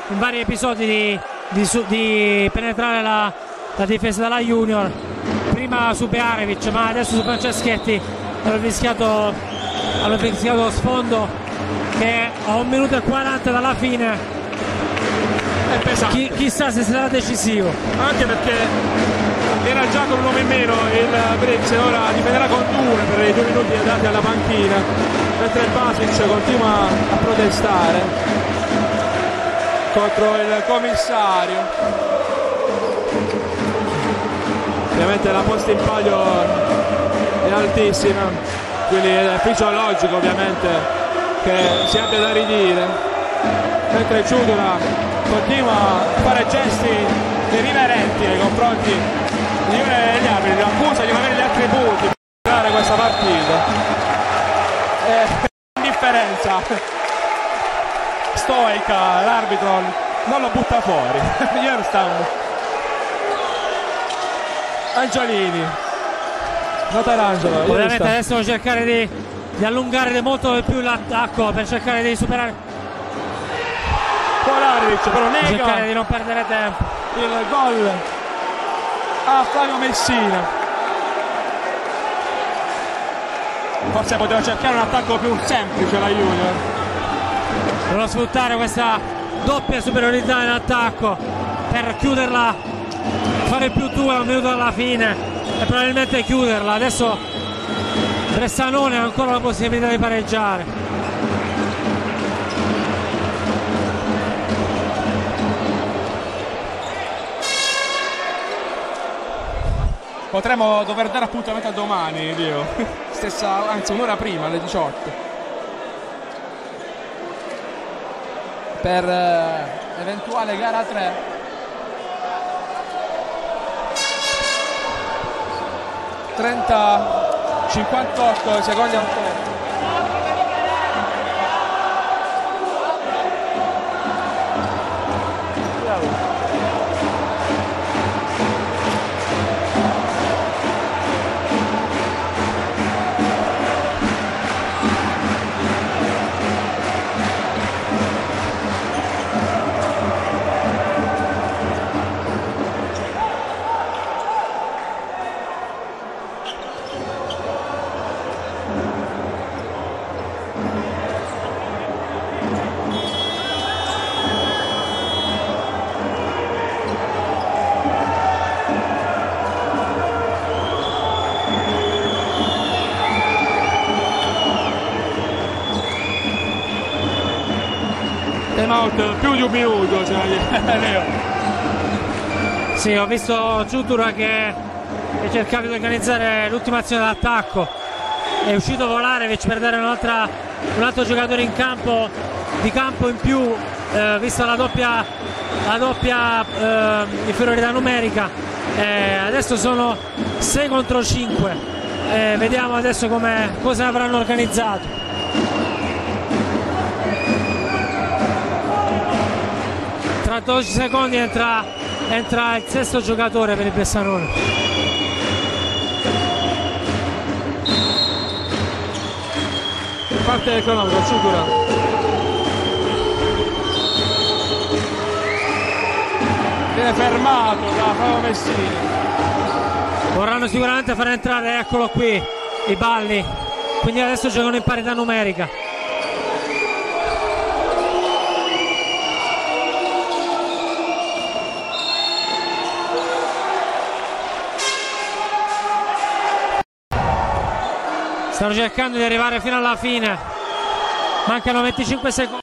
in vari episodi di, di, di penetrare la, la, difesa della Junior. Prima su Bearevic ma adesso su Franceschetti. Hanno fischiato hanno fischiato lo sfondo che a un minuto e 40 dalla fine. Chi, chissà se sarà decisivo. Anche perché era già con un uomo in meno il Brexit ora difenderà con due per i due minuti andati alla panchina mentre il Basic continua a protestare contro il commissario. Ovviamente la posta in palio è altissima quindi è fisiologico ovviamente che si abbia da ridire. Mentre Ciudula continua a fare gesti irriverenti nei confronti di uno degli arbitri lo accusa di non avere gli attributi per giocare questa partita. Eh, indifferenza stoica l'arbitro non lo butta fuori Angiolini Notarangelo. Ovviamente adesso devo cercare di, di allungare molto di più l'attacco per cercare di superare. Polaric però nega. Cercare di non perdere tempo. Il gol a Flavio Messina. Forse poteva cercare un attacco più semplice la Junior. Devono sfruttare questa doppia superiorità in attacco per chiuderla, fare più due un minuto alla fine e probabilmente chiuderla. Adesso Bressanone ha ancora la possibilità di pareggiare. Potremmo dover dare appuntamento a domani, Dio. Stessa, anzi un'ora prima, alle 18. Per eh, eventuale gara 3 30 58 secondi ancora sì ho visto Giutura che, che cercava di organizzare l'ultima azione d'attacco è uscito Volarevic per dare un altro giocatore in campo di campo in più eh, vista la doppia, la doppia eh, inferiorità numerica Eh, adesso sono 6 contro 5. Eh, vediamo adesso cosa avranno organizzato. 12 secondi entra, entra il sesto giocatore per il Bessanone. parte del cronometro, Ciucura. Viene fermato da Fabio Messini. Vorranno sicuramente far entrare, eccolo qui, i balli. Quindi adesso giocano in parità numerica. Stanno cercando di arrivare fino alla fine. Mancano 25 secondi.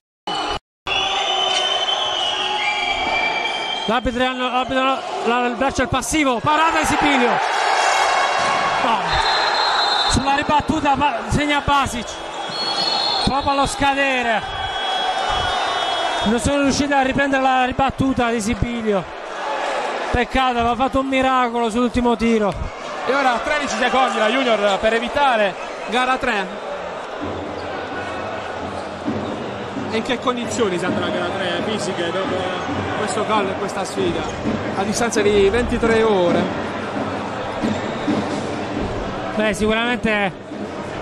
L'arbitro il braccio al passivo. Parata di Sibilio. No. Sulla ribattuta segna Basic. Proprio allo scadere. Non sono riusciti a riprendere la ribattuta di Sibilio. Peccato, aveva fatto un miracolo sull'ultimo tiro. E ora 13 secondi la Junior per evitare gara 3 e in che condizioni si andrà a gara 3 fisiche dopo questo caldo e questa sfida. A distanza di 23 ore. Beh sicuramente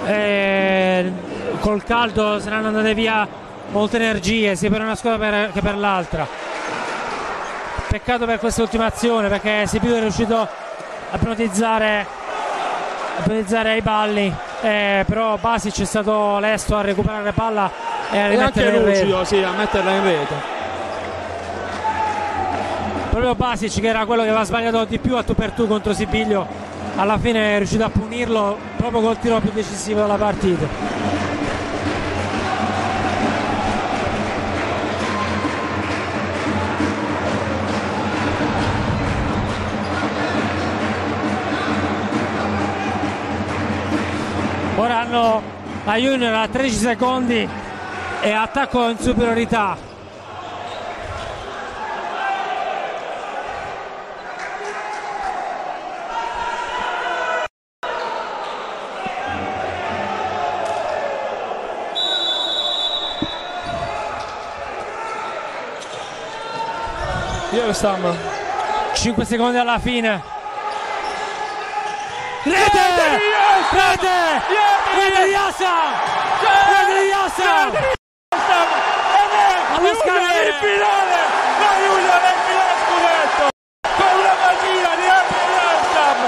eh, col caldo saranno andate via molte energie sia per una squadra che per l'altra. Peccato per questa ultima azione perché Sipido è riuscito a ipnotizzare, a ipnotizzare ai balli eh, però Basic è stato lesto a recuperare palla e a rimetterla in rete. Sì, a metterla in rete. Proprio Basic che era quello che aveva sbagliato di più a tu per tu contro Sibiglio, alla fine è riuscito a punirlo proprio col tiro più decisivo della partita. Ora hanno la Junior a 13 secondi e attacco in superiorità. Io stiamo 5 secondi alla fine. Rete Assa! Rete di Assa! Allo scadere! Il finale! La Julia nel finale scudetto! Con una magia di Anthony Assam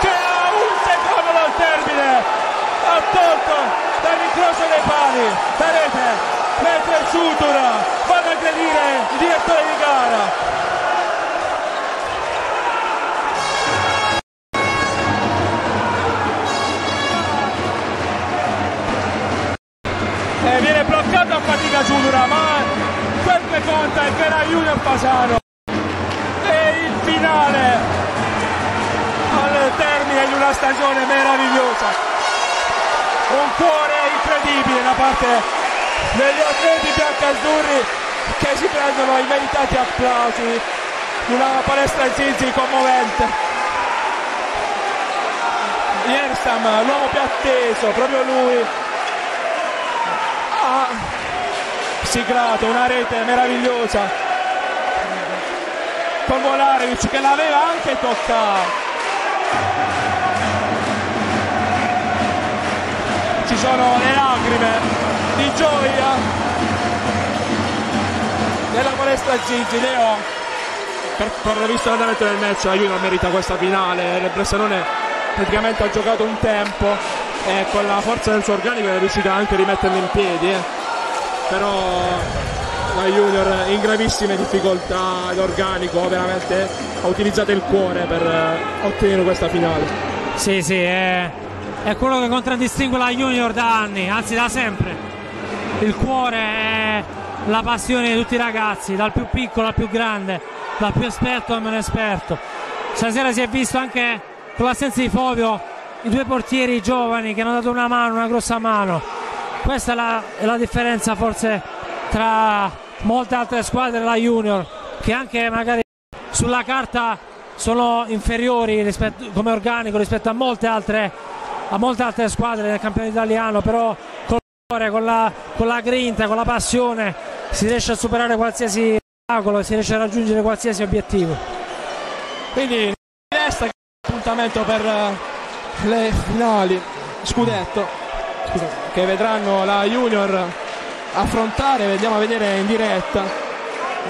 che a un secondo dal termine ha tolto dall'incrocio dei pali la rete mentre Sutura fanno aggredire il direttore di gara era Junior Fasano e il finale al termine di una stagione meravigliosa. Un cuore incredibile da parte degli atleti biancazzurri che si prendono i meritati applausi una palestra Zizi commovente. Yersam, l'uomo più atteso, proprio lui. Ah siglato una rete meravigliosa. Con Volarevic che l'aveva anche toccato. Ci sono le lacrime di gioia nella palestra Gigi Leo. Per, per visto l'andamento del match la Juve merita questa finale. Il Bressanone praticamente ha giocato un tempo e con la forza del suo organico è riuscita anche a rimetterlo in piedi eh però la Junior in gravissime difficoltà d'organico veramente ha utilizzato il cuore per eh, ottenere questa finale. Sì sì è, è quello che contraddistingue la Junior da anni anzi da sempre. Il cuore è la passione di tutti i ragazzi dal più piccolo al più grande dal più esperto al meno esperto. Stasera si è visto anche con l'assenza di Fovio i due portieri giovani che hanno dato una mano, una grossa mano questa è la, è la differenza forse tra molte altre squadre della Junior che anche magari sulla carta sono inferiori rispetto, come organico rispetto a molte altre, a molte altre squadre del campionato italiano, però col cuore, con la, con la grinta, con la passione si riesce a superare qualsiasi ostacolo e si riesce a raggiungere qualsiasi obiettivo. Quindi resta appuntamento per eh, le finali scudetto che vedranno la Junior affrontare, vediamo a vedere in diretta.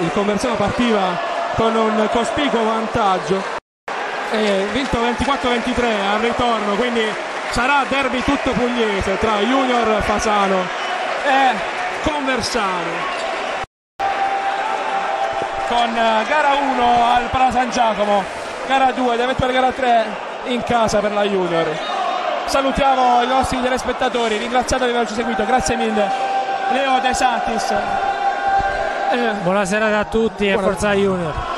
Il Conversiano partiva con un cospicuo vantaggio e vinto 24-23 al ritorno, quindi sarà derby tutto pugliese tra Junior Fasano e Conversano. Con eh, gara 1 al Pala San Giacomo, gara 2, diventerà gara 3 in casa per la Junior. Salutiamo i nostri telespettatori, ringraziato di averci seguito, grazie mille. Leo De Santis. Buonasera a tutti e Forza Junior.